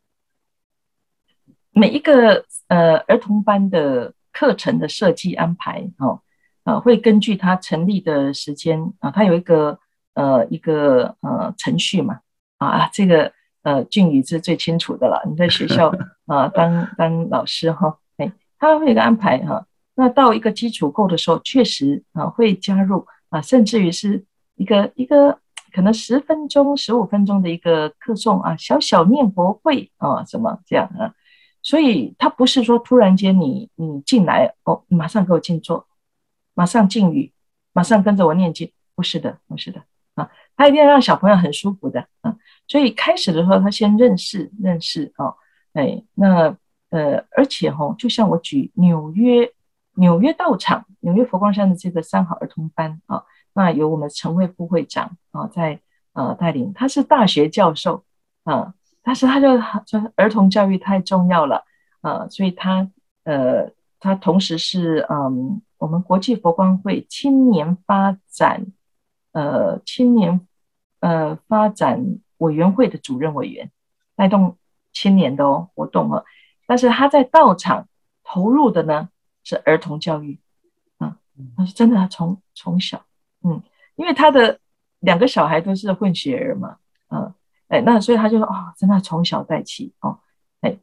每一个呃儿童班的。课程的设计安排，哦，呃，会根据他成立的时间啊，他有一个呃一个呃程序嘛，啊，这个呃俊宇是最清楚的了。你在学校啊 <laughs> 当当老师哈，哎，他会有一个安排哈。那到一个基础够的时候，确实啊会加入啊，甚至于是一个一个可能十分钟、十五分钟的一个课诵啊，小小念佛会啊，什么这样啊。所以他不是说突然间你你进来哦，马上给我静坐，马上静语，马上跟着我念经，不是的，不是的啊，他一定要让小朋友很舒服的啊。所以开始的时候，他先认识认识哦，哎，那呃，而且哈，就像我举纽约纽约道场纽约佛光山的这个三好儿童班啊，那有我们陈慧副会长啊在呃带领，他是大学教授啊。但是他就说儿童教育太重要了啊，所以他呃，他同时是嗯，我们国际佛光会青年发展呃青年呃发展委员会的主任委员，带动青年的哦活动哦。但是他在道场投入的呢是儿童教育啊，他是真的从从小嗯，因为他的两个小孩都是混血儿嘛啊。哎，那所以他就说哦，真的从小带起哦，哎，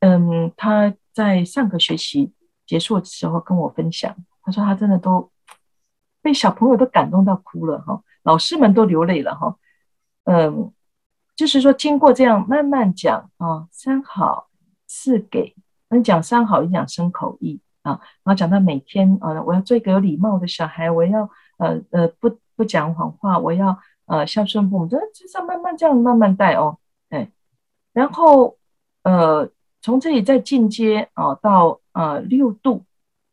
嗯，他在上个学期结束的时候跟我分享，他说他真的都被小朋友都感动到哭了哈，老师们都流泪了哈，嗯，就是说经过这样慢慢讲啊，三好四给，你讲三好，你讲生口意啊，然后讲到每天啊，我要做一个有礼貌的小孩，我要呃呃不不讲谎话，我要呃孝顺父母，这这样慢慢这样慢慢带哦，哎，然后呃从这里再进阶啊到呃六度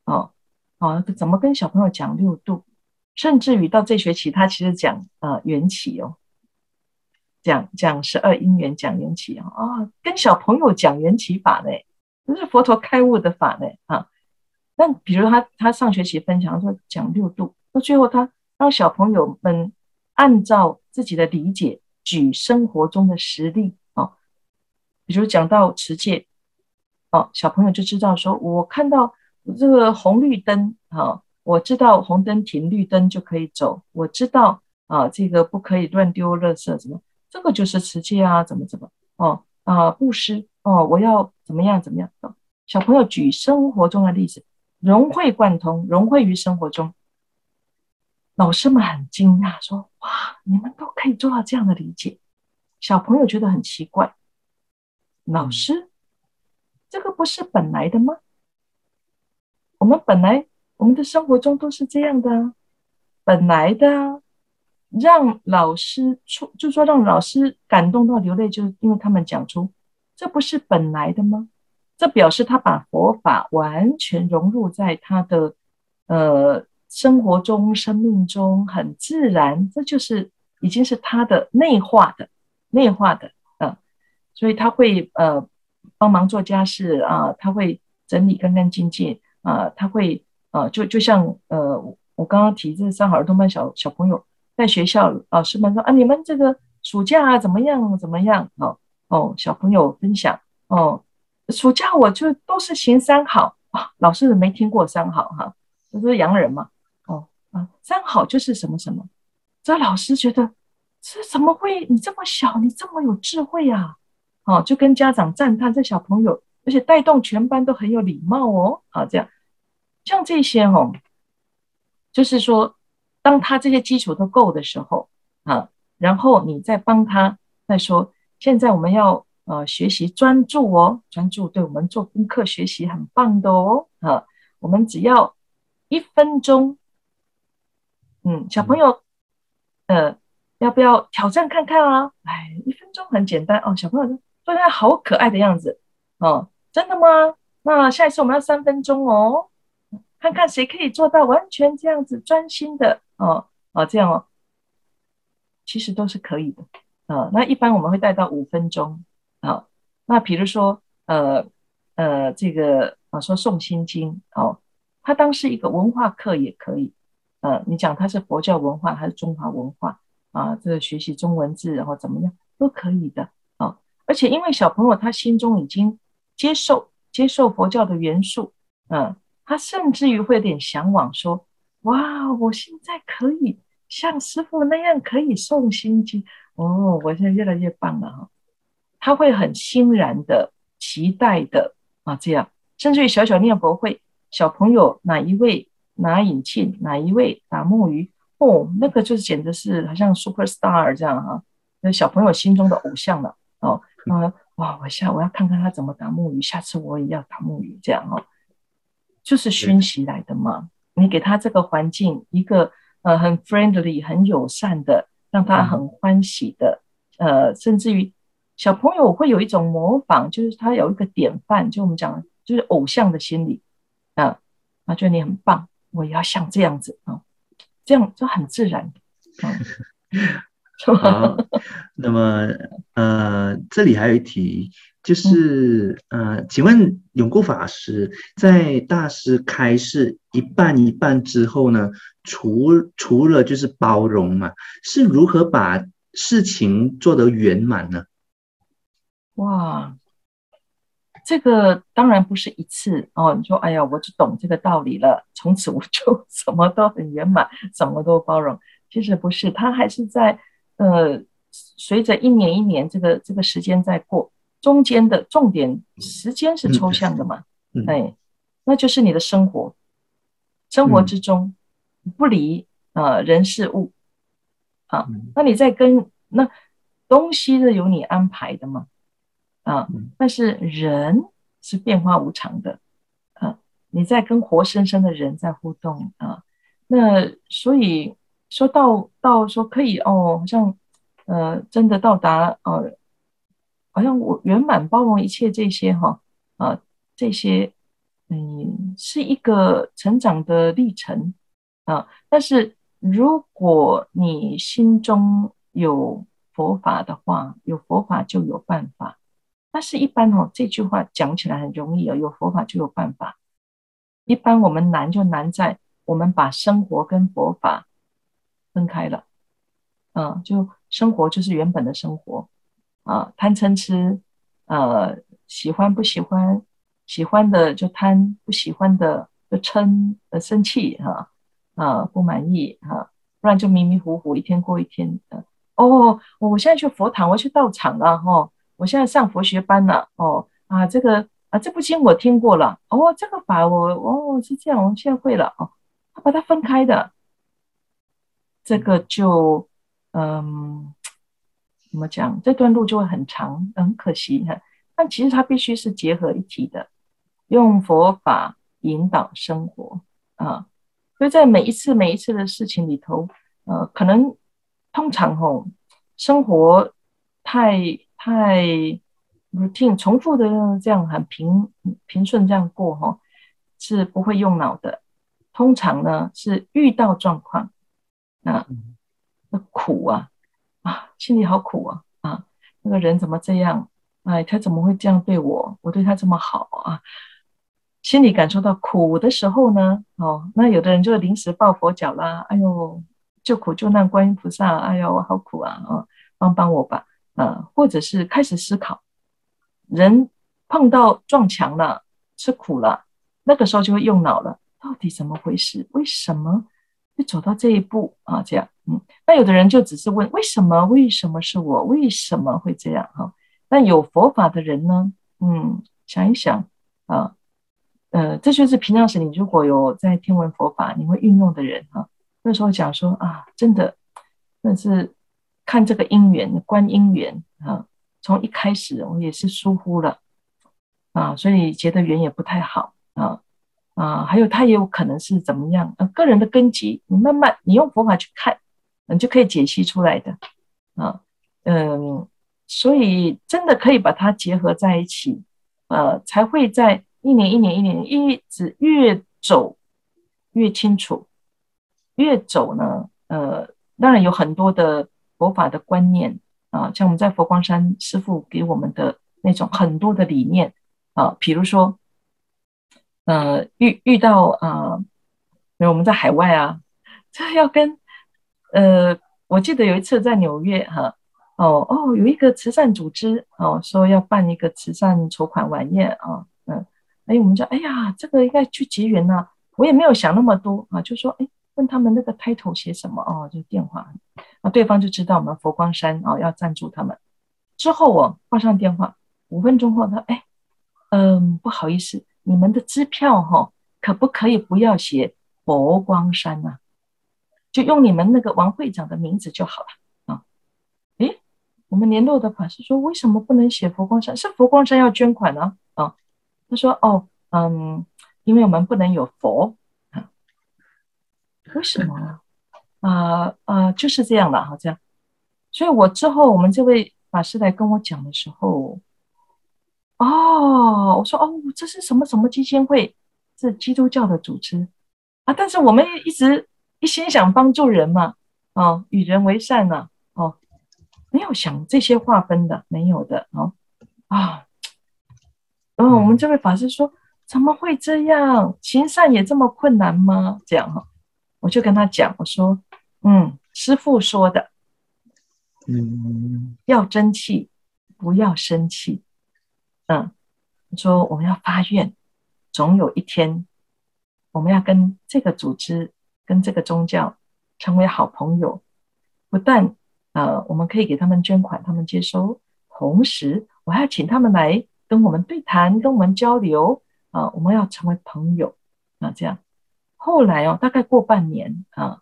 啊啊怎么跟小朋友讲六度？甚至于到这学期，他其实讲呃缘起哦，讲讲十二因缘，讲缘起啊啊，跟小朋友讲缘起法呢，这是佛陀开悟的法呢啊。那比如他他上学期分享说讲六度，那最后他让小朋友们按照自己的理解举生活中的实例啊，比如讲到持戒哦，小朋友就知道说，我看到这个红绿灯啊。我知道红灯停，绿灯就可以走。我知道啊，这个不可以乱丢垃圾，怎么？这个就是持戒啊，怎么怎么？哦啊，布施哦，我要怎么样怎么样？小朋友举生活中的例子，融会贯通，融汇于生活中。老师们很惊讶，说：“哇，你们都可以做到这样的理解。”小朋友觉得很奇怪，老师，这个不是本来的吗？我们本来。我们的生活中都是这样的，本来的啊，让老师出，就说让老师感动到流泪，就是因为他们讲出，这不是本来的吗？这表示他把佛法完全融入在他的呃生活中、生命中，很自然，这就是已经是他的内化的、内化的，嗯，所以他会呃帮忙做家事啊，他会整理干干净净啊，他会。啊，就就像呃，我刚刚提这三好儿童班小小朋友在学校，老师们说啊，你们这个暑假啊怎么样怎么样？哦哦，小朋友分享哦，暑假我就都是行三好啊，老师没听过三好哈，都是洋人嘛，哦啊，三好就是什么什么，这老师觉得这怎么会？你这么小，你这么有智慧呀呀？哦，就跟家长赞叹这小朋友，而且带动全班都很有礼貌哦，啊这样。像这些哦，就是说，当他这些基础都够的时候啊，然后你再帮他再说，现在我们要呃学习专注哦，专注对我们做功课学习很棒的哦啊，我们只要一分钟，嗯，小朋友，呃，要不要挑战看看啊？哎，一分钟很简单哦，小朋友他好可爱的样子哦，真的吗？那下一次我们要三分钟哦。看看谁可以做到完全这样子专心的哦哦这样哦，其实都是可以的啊。那一般我们会带到五分钟啊。那比如说呃呃这个啊说诵心经哦，它当是一个文化课也可以。呃，你讲它是佛教文化还是中华文化啊？这个学习中文字然后怎么样都可以的。而且因为小朋友他心中已经接受接受佛教的元素嗯。他甚至于会有点向往，说：“哇，我现在可以像师傅那样可以诵心经哦，我现在越来越棒了哈。”他会很欣然的期待的啊，这样，甚至于小小念佛会，小朋友哪一位拿引磬，哪一位打木鱼，哦，那个就是简直是好像 super star 这样哈，那小朋友心中的偶像了哦，啊，哇，我下我要看看他怎么打木鱼，下次我也要打木鱼这样哦。就是熏习来的嘛，你给他这个环境，一个呃很 friendly、很友善的，让他很欢喜的，呃，甚至于小朋友会有一种模仿，就是他有一个典范，就我们讲就是偶像的心理啊，他觉得你很棒，我也要像这样子啊，这样就很自然。<laughs> 好，那么呃，这里还有一题。就是呃，请问永固法师在大师开示一半一半之后呢，除除了就是包容嘛，是如何把事情做得圆满呢？哇，这个当然不是一次哦。你说，哎呀，我就懂这个道理了，从此我就 <laughs> 什么都很圆满，什么都包容。其实不是，他还是在呃，随着一年一年这个这个时间在过。中间的重点时间是抽象的嘛？哎，那就是你的生活，生活之中不离呃人事物啊。那你在跟那东西是由你安排的嘛，啊，但是人是变化无常的，啊，你在跟活生生的人在互动啊，那所以说到到说可以哦，好像呃真的到达呃，好像我圆满包容一切这些哈啊这些嗯是一个成长的历程啊，但是如果你心中有佛法的话，有佛法就有办法。但是，一般哦，这句话讲起来很容易哦，有佛法就有办法。一般我们难就难在我们把生活跟佛法分开了。嗯，就生活就是原本的生活啊，贪嗔痴，呃，喜欢不喜欢，喜欢的就贪，不喜欢的就嗔，呃，生气哈，啊，不满意哈，不然就迷迷糊糊，一天过一天的。哦，我现在去佛堂，我去道场了哈。我现在上佛学班了哦啊，这个啊这部经我听过了哦，这个法我哦是这样，我现在会了哦。他把它分开的，这个就嗯怎么讲？这段路就会很长，很可惜哈。但其实它必须是结合一体的，用佛法引导生活啊。所以在每一次每一次的事情里头，呃，可能。通常吼，生活太太 routine 重复的这样很平平顺这样过哈，是不会用脑的。通常呢是遇到状况，那那苦啊啊，心里好苦啊啊，那个人怎么这样？哎，他怎么会这样对我？我对他这么好啊，心里感受到苦的时候呢，哦，那有的人就临时抱佛脚啦，哎呦。救苦救难观音菩萨，哎呦，我好苦啊！啊，帮帮我吧！啊，或者是开始思考，人碰到撞墙了，吃苦了，那个时候就会用脑了，到底怎么回事？为什么会走到这一步啊？这样，嗯，那有的人就只是问为什么？为什么是我？为什么会这样？哈，那有佛法的人呢，嗯，想一想啊，呃，这就是平常时你如果有在听闻佛法，你会运用的人哈。那时候讲说啊，真的，那是看这个因缘，观因缘啊。从一开始我也是疏忽了啊，所以结的缘也不太好啊啊。还有他也有可能是怎么样？呃，个人的根基，你慢慢你用佛法去看，你就可以解析出来的啊。嗯，所以真的可以把它结合在一起，呃，才会在一年一年一年一直越走越清楚。越走呢，呃，当然有很多的佛法的观念啊，像我们在佛光山师傅给我们的那种很多的理念啊，比如说，呃，遇遇到啊，因为我们在海外啊，这要跟呃，我记得有一次在纽约哈，哦哦，有一个慈善组织哦，说要办一个慈善筹款晚宴啊，嗯，哎，我们就哎呀，这个应该去结缘呐，我也没有想那么多啊，就说哎。问他们那个 title 写什么哦，就电话，那，对方就知道我们佛光山哦要赞助他们。之后我挂上电话，五分钟后他哎，嗯，不好意思，你们的支票哈，可不可以不要写佛光山呐？就用你们那个王会长的名字就好了啊。诶，我们联络的法师说，为什么不能写佛光山？是佛光山要捐款呢？啊，他说哦，嗯，因为我们不能有佛啊。为什么啊？啊就是这样的哈，这样。所以我之后我们这位法师来跟我讲的时候，哦，我说哦，这是什么什么基金会？是基督教的组织啊。但是我们一直一心想帮助人嘛，哦，与人为善呢，哦，没有想这些划分的，没有的，哦啊。然后我们这位法师说，怎么会这样？行善也这么困难吗？这样哈。我就跟他讲，我说：“嗯，师傅说的，嗯，要争气，不要生气。嗯，说我们要发愿，总有一天，我们要跟这个组织、跟这个宗教成为好朋友。不但呃，我们可以给他们捐款，他们接收，同时我还要请他们来跟我们对谈，跟我们交流。啊，我们要成为朋友。啊，这样。”后来哦，大概过半年啊，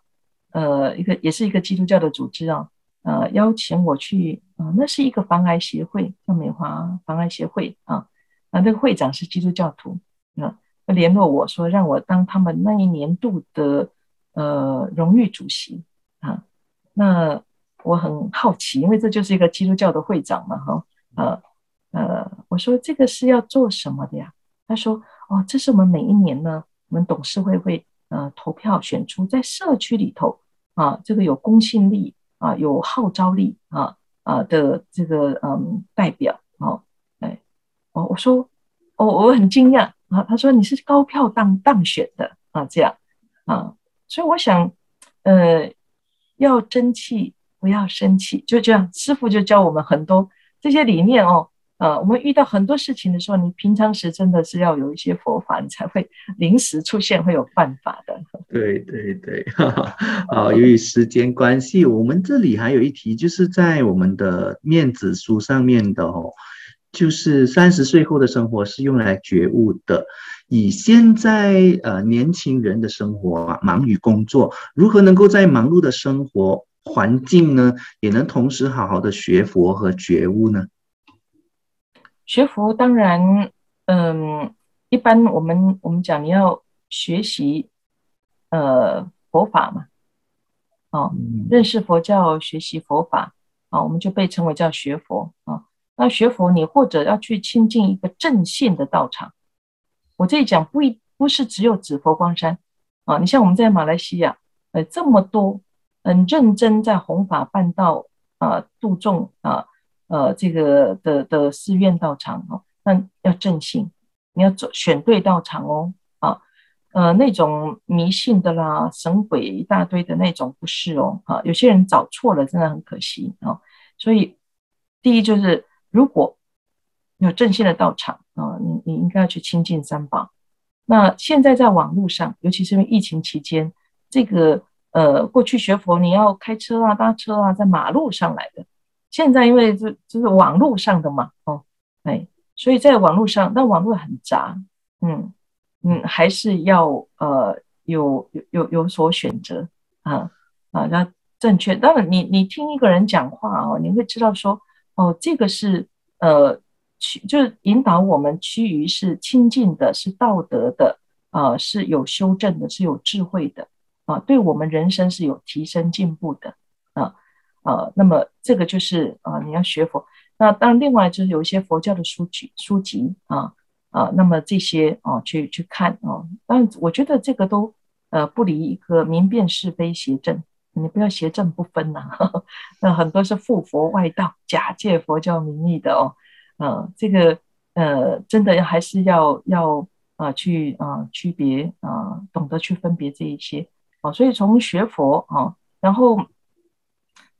呃，一个也是一个基督教的组织啊，呃，邀请我去啊，那是一个防癌协会，叫美华防癌协会啊，那，那个会长是基督教徒，啊，联络我说让我当他们那一年度的呃荣誉主席啊，那我很好奇，因为这就是一个基督教的会长嘛，哈，呃呃，我说这个是要做什么的呀？他说哦，这是我们每一年呢，我们董事会会呃投票选出在社区里头啊，这个有公信力啊，有号召力啊。啊的这个嗯代表哦，哎，哦我说哦我很惊讶啊，他说你是高票当当选的啊这样啊，所以我想呃要争气不要生气，就这样师傅就教我们很多这些理念哦。呃，我们遇到很多事情的时候，你平常时真的是要有一些佛法，你才会临时出现会有办法的。对对对，<laughs> 啊，由于时间关系，我们这里还有一题，就是在我们的面子书上面的哦，就是三十岁后的生活是用来觉悟的。以现在呃年轻人的生活啊，忙于工作，如何能够在忙碌的生活环境呢，也能同时好好的学佛和觉悟呢？学佛当然，嗯，一般我们我们讲你要学习，呃，佛法嘛，哦，认识佛教，学习佛法，啊，我们就被称为叫学佛啊。那学佛，你或者要去亲近一个正信的道场。我这里讲不一不是只有指佛光山啊，你像我们在马来西亚，呃，这么多很认真在弘法办道啊，度众啊。呃，呃这个的的寺院道场哦，那要正信，你要走选对道场哦，啊，呃，那种迷信的啦，神鬼一大堆的那种不是哦，啊，有些人找错了，真的很可惜啊。所以，第一就是，如果有正信的道场啊，你你应该要去亲近三宝。那现在在网络上，尤其是因为疫情期间，这个呃，过去学佛你要开车啊、搭车啊，在马路上来的。现在因为这就是网络上的嘛，哦，哎，所以在网络上，那网络很杂，嗯嗯，还是要呃有有有有所选择啊啊，要正确。当然，你你听一个人讲话哦，你会知道说，哦，这个是呃趋就是引导我们趋于是亲近的，是道德的啊，是有修正的，是有智慧的啊，对我们人生是有提升进步的。呃，那么这个就是啊，你要学佛。那当然，另外就是有一些佛教的书籍，书籍啊啊，那么这些啊，去去看啊。但我觉得这个都呃不离一个明辨是非邪正，你不要邪正不分呐。<laughs> 那很多是附佛外道，假借佛教名义的哦。呃，这个呃，真的还是要要啊去啊区别啊，懂得去分别这一些啊。所以从学佛啊，然后。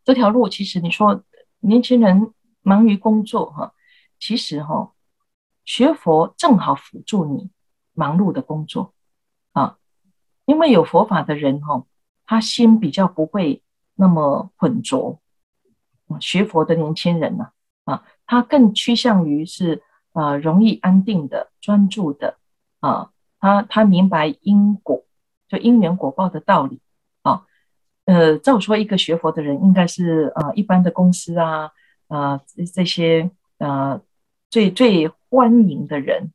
这条路其实你说年轻人忙于工作哈，其实哈学佛正好辅助你忙碌的工作啊，因为有佛法的人哈，他心比较不会那么浑浊。学佛的年轻人呢啊，他更趋向于是啊容易安定的、专注的啊，他他明白因果就因缘果报的道理。呃，照说一个学佛的人应该是呃一般的公司啊，呃这些呃最最欢迎的人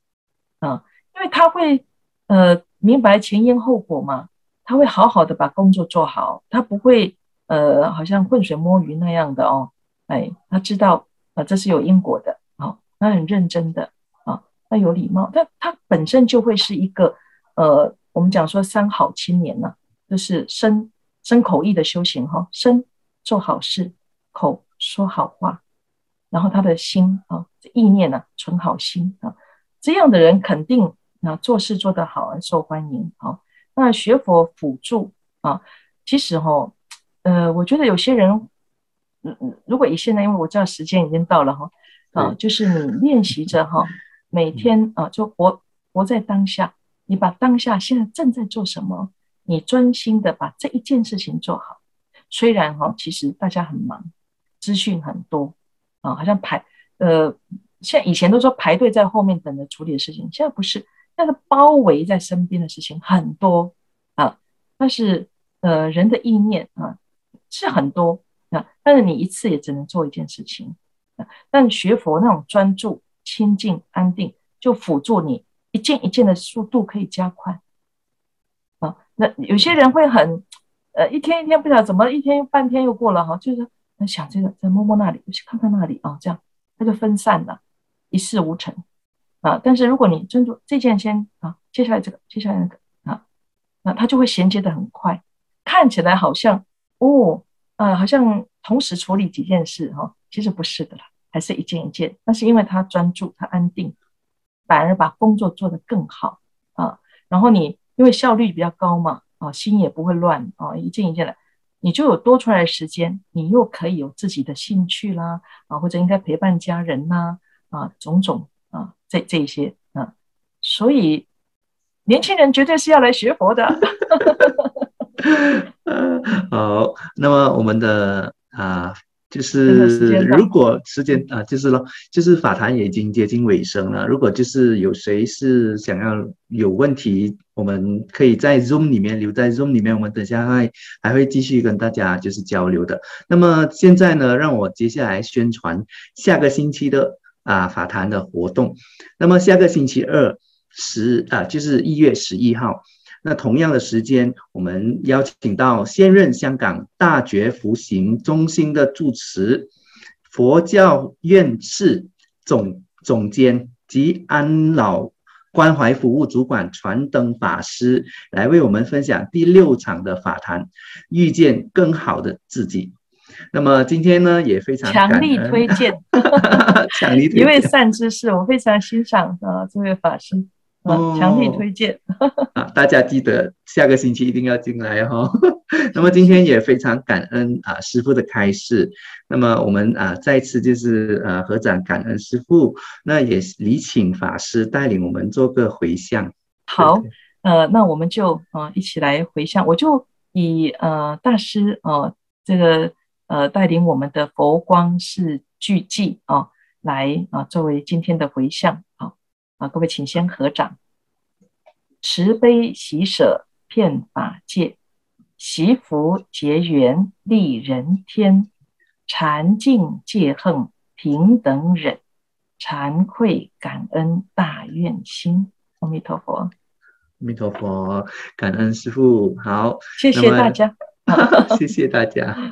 啊，因为他会呃明白前因后果嘛，他会好好的把工作做好，他不会呃好像浑水摸鱼那样的哦，哎，他知道啊这是有因果的，好，他很认真的啊，他有礼貌，他他本身就会是一个呃我们讲说三好青年呢，就是身。身口意的修行哈，身做好事，口说好话，然后他的心啊，意念呢，存好心啊，这样的人肯定啊，做事做得好，受欢迎啊。那学佛辅助啊，其实哈，呃，我觉得有些人，嗯嗯，如果以现在，因为我知道时间已经到了哈，啊，就是你练习着哈，每天啊，就活活在当下，你把当下现在正在做什么。你专心的把这一件事情做好，虽然哈，其实大家很忙，资讯很多啊，好像排呃，像以前都说排队在后面等着处理的事情，现在不是，那个包围在身边的事情很多啊，但是呃，人的意念啊是很多啊，但是你一次也只能做一件事情啊。但学佛那种专注、清净、安定，就辅助你一件一件的速度可以加快。那有些人会很，呃，一天一天不晓得怎么，一天半天又过了哈，就是想这个，再摸摸那里，去看看那里啊，这样他就分散了，一事无成。啊，但是如果你专注这件先啊，接下来这个，接下来那个啊，那它就会衔接的很快，看起来好像哦，啊，好像同时处理几件事哈，其实不是的啦，还是一件一件。那是因为他专注，他安定，反而把工作做得更好啊。然后你因为效率比较高嘛，啊，心也不会乱啊，一件一件的，你就有多出来的时间，你又可以有自己的兴趣啦，啊，或者应该陪伴家人呐，啊，种种。啊，这这一些啊，所以年轻人绝对是要来学佛的。<laughs> <laughs> 好，那么我们的啊，就是如果时间啊，就是咯，就是法坛也已经接近尾声了。如果就是有谁是想要有问题，我们可以在 Zoom 里面留在 Zoom 里面，我们等下还还会继续跟大家就是交流的。那么现在呢，让我接下来宣传下个星期的。啊，法坛的活动。那么下个星期二十啊，就是一月十一号，那同样的时间，我们邀请到现任香港大觉福行中心的住持、佛教院士总总监及安老关怀服务主管传灯法师，来为我们分享第六场的法坛，遇见更好的自己。那么今天呢，也非常强力推荐，<laughs> 强力 <laughs> 一位善知识，我非常欣赏的这位法师，强力推荐 <laughs> 啊！大家记得下个星期一定要进来哈。<laughs> 那么今天也非常感恩啊师傅的开示。那么我们啊再次就是呃合掌感恩师傅，那也礼请法师带领我们做个回向。好，呃，那我们就啊一起来回向，我就以呃大师呃这个。呃，带领我们的佛光是聚寂啊，来啊，作为今天的回向啊啊，各位请先合掌，慈悲喜舍遍法界，习福结缘利人天，禅净戒恨平等忍，惭愧感恩大愿心。阿弥陀佛，阿弥陀佛，感恩师父，好，谢谢大家，<laughs> 谢谢大家。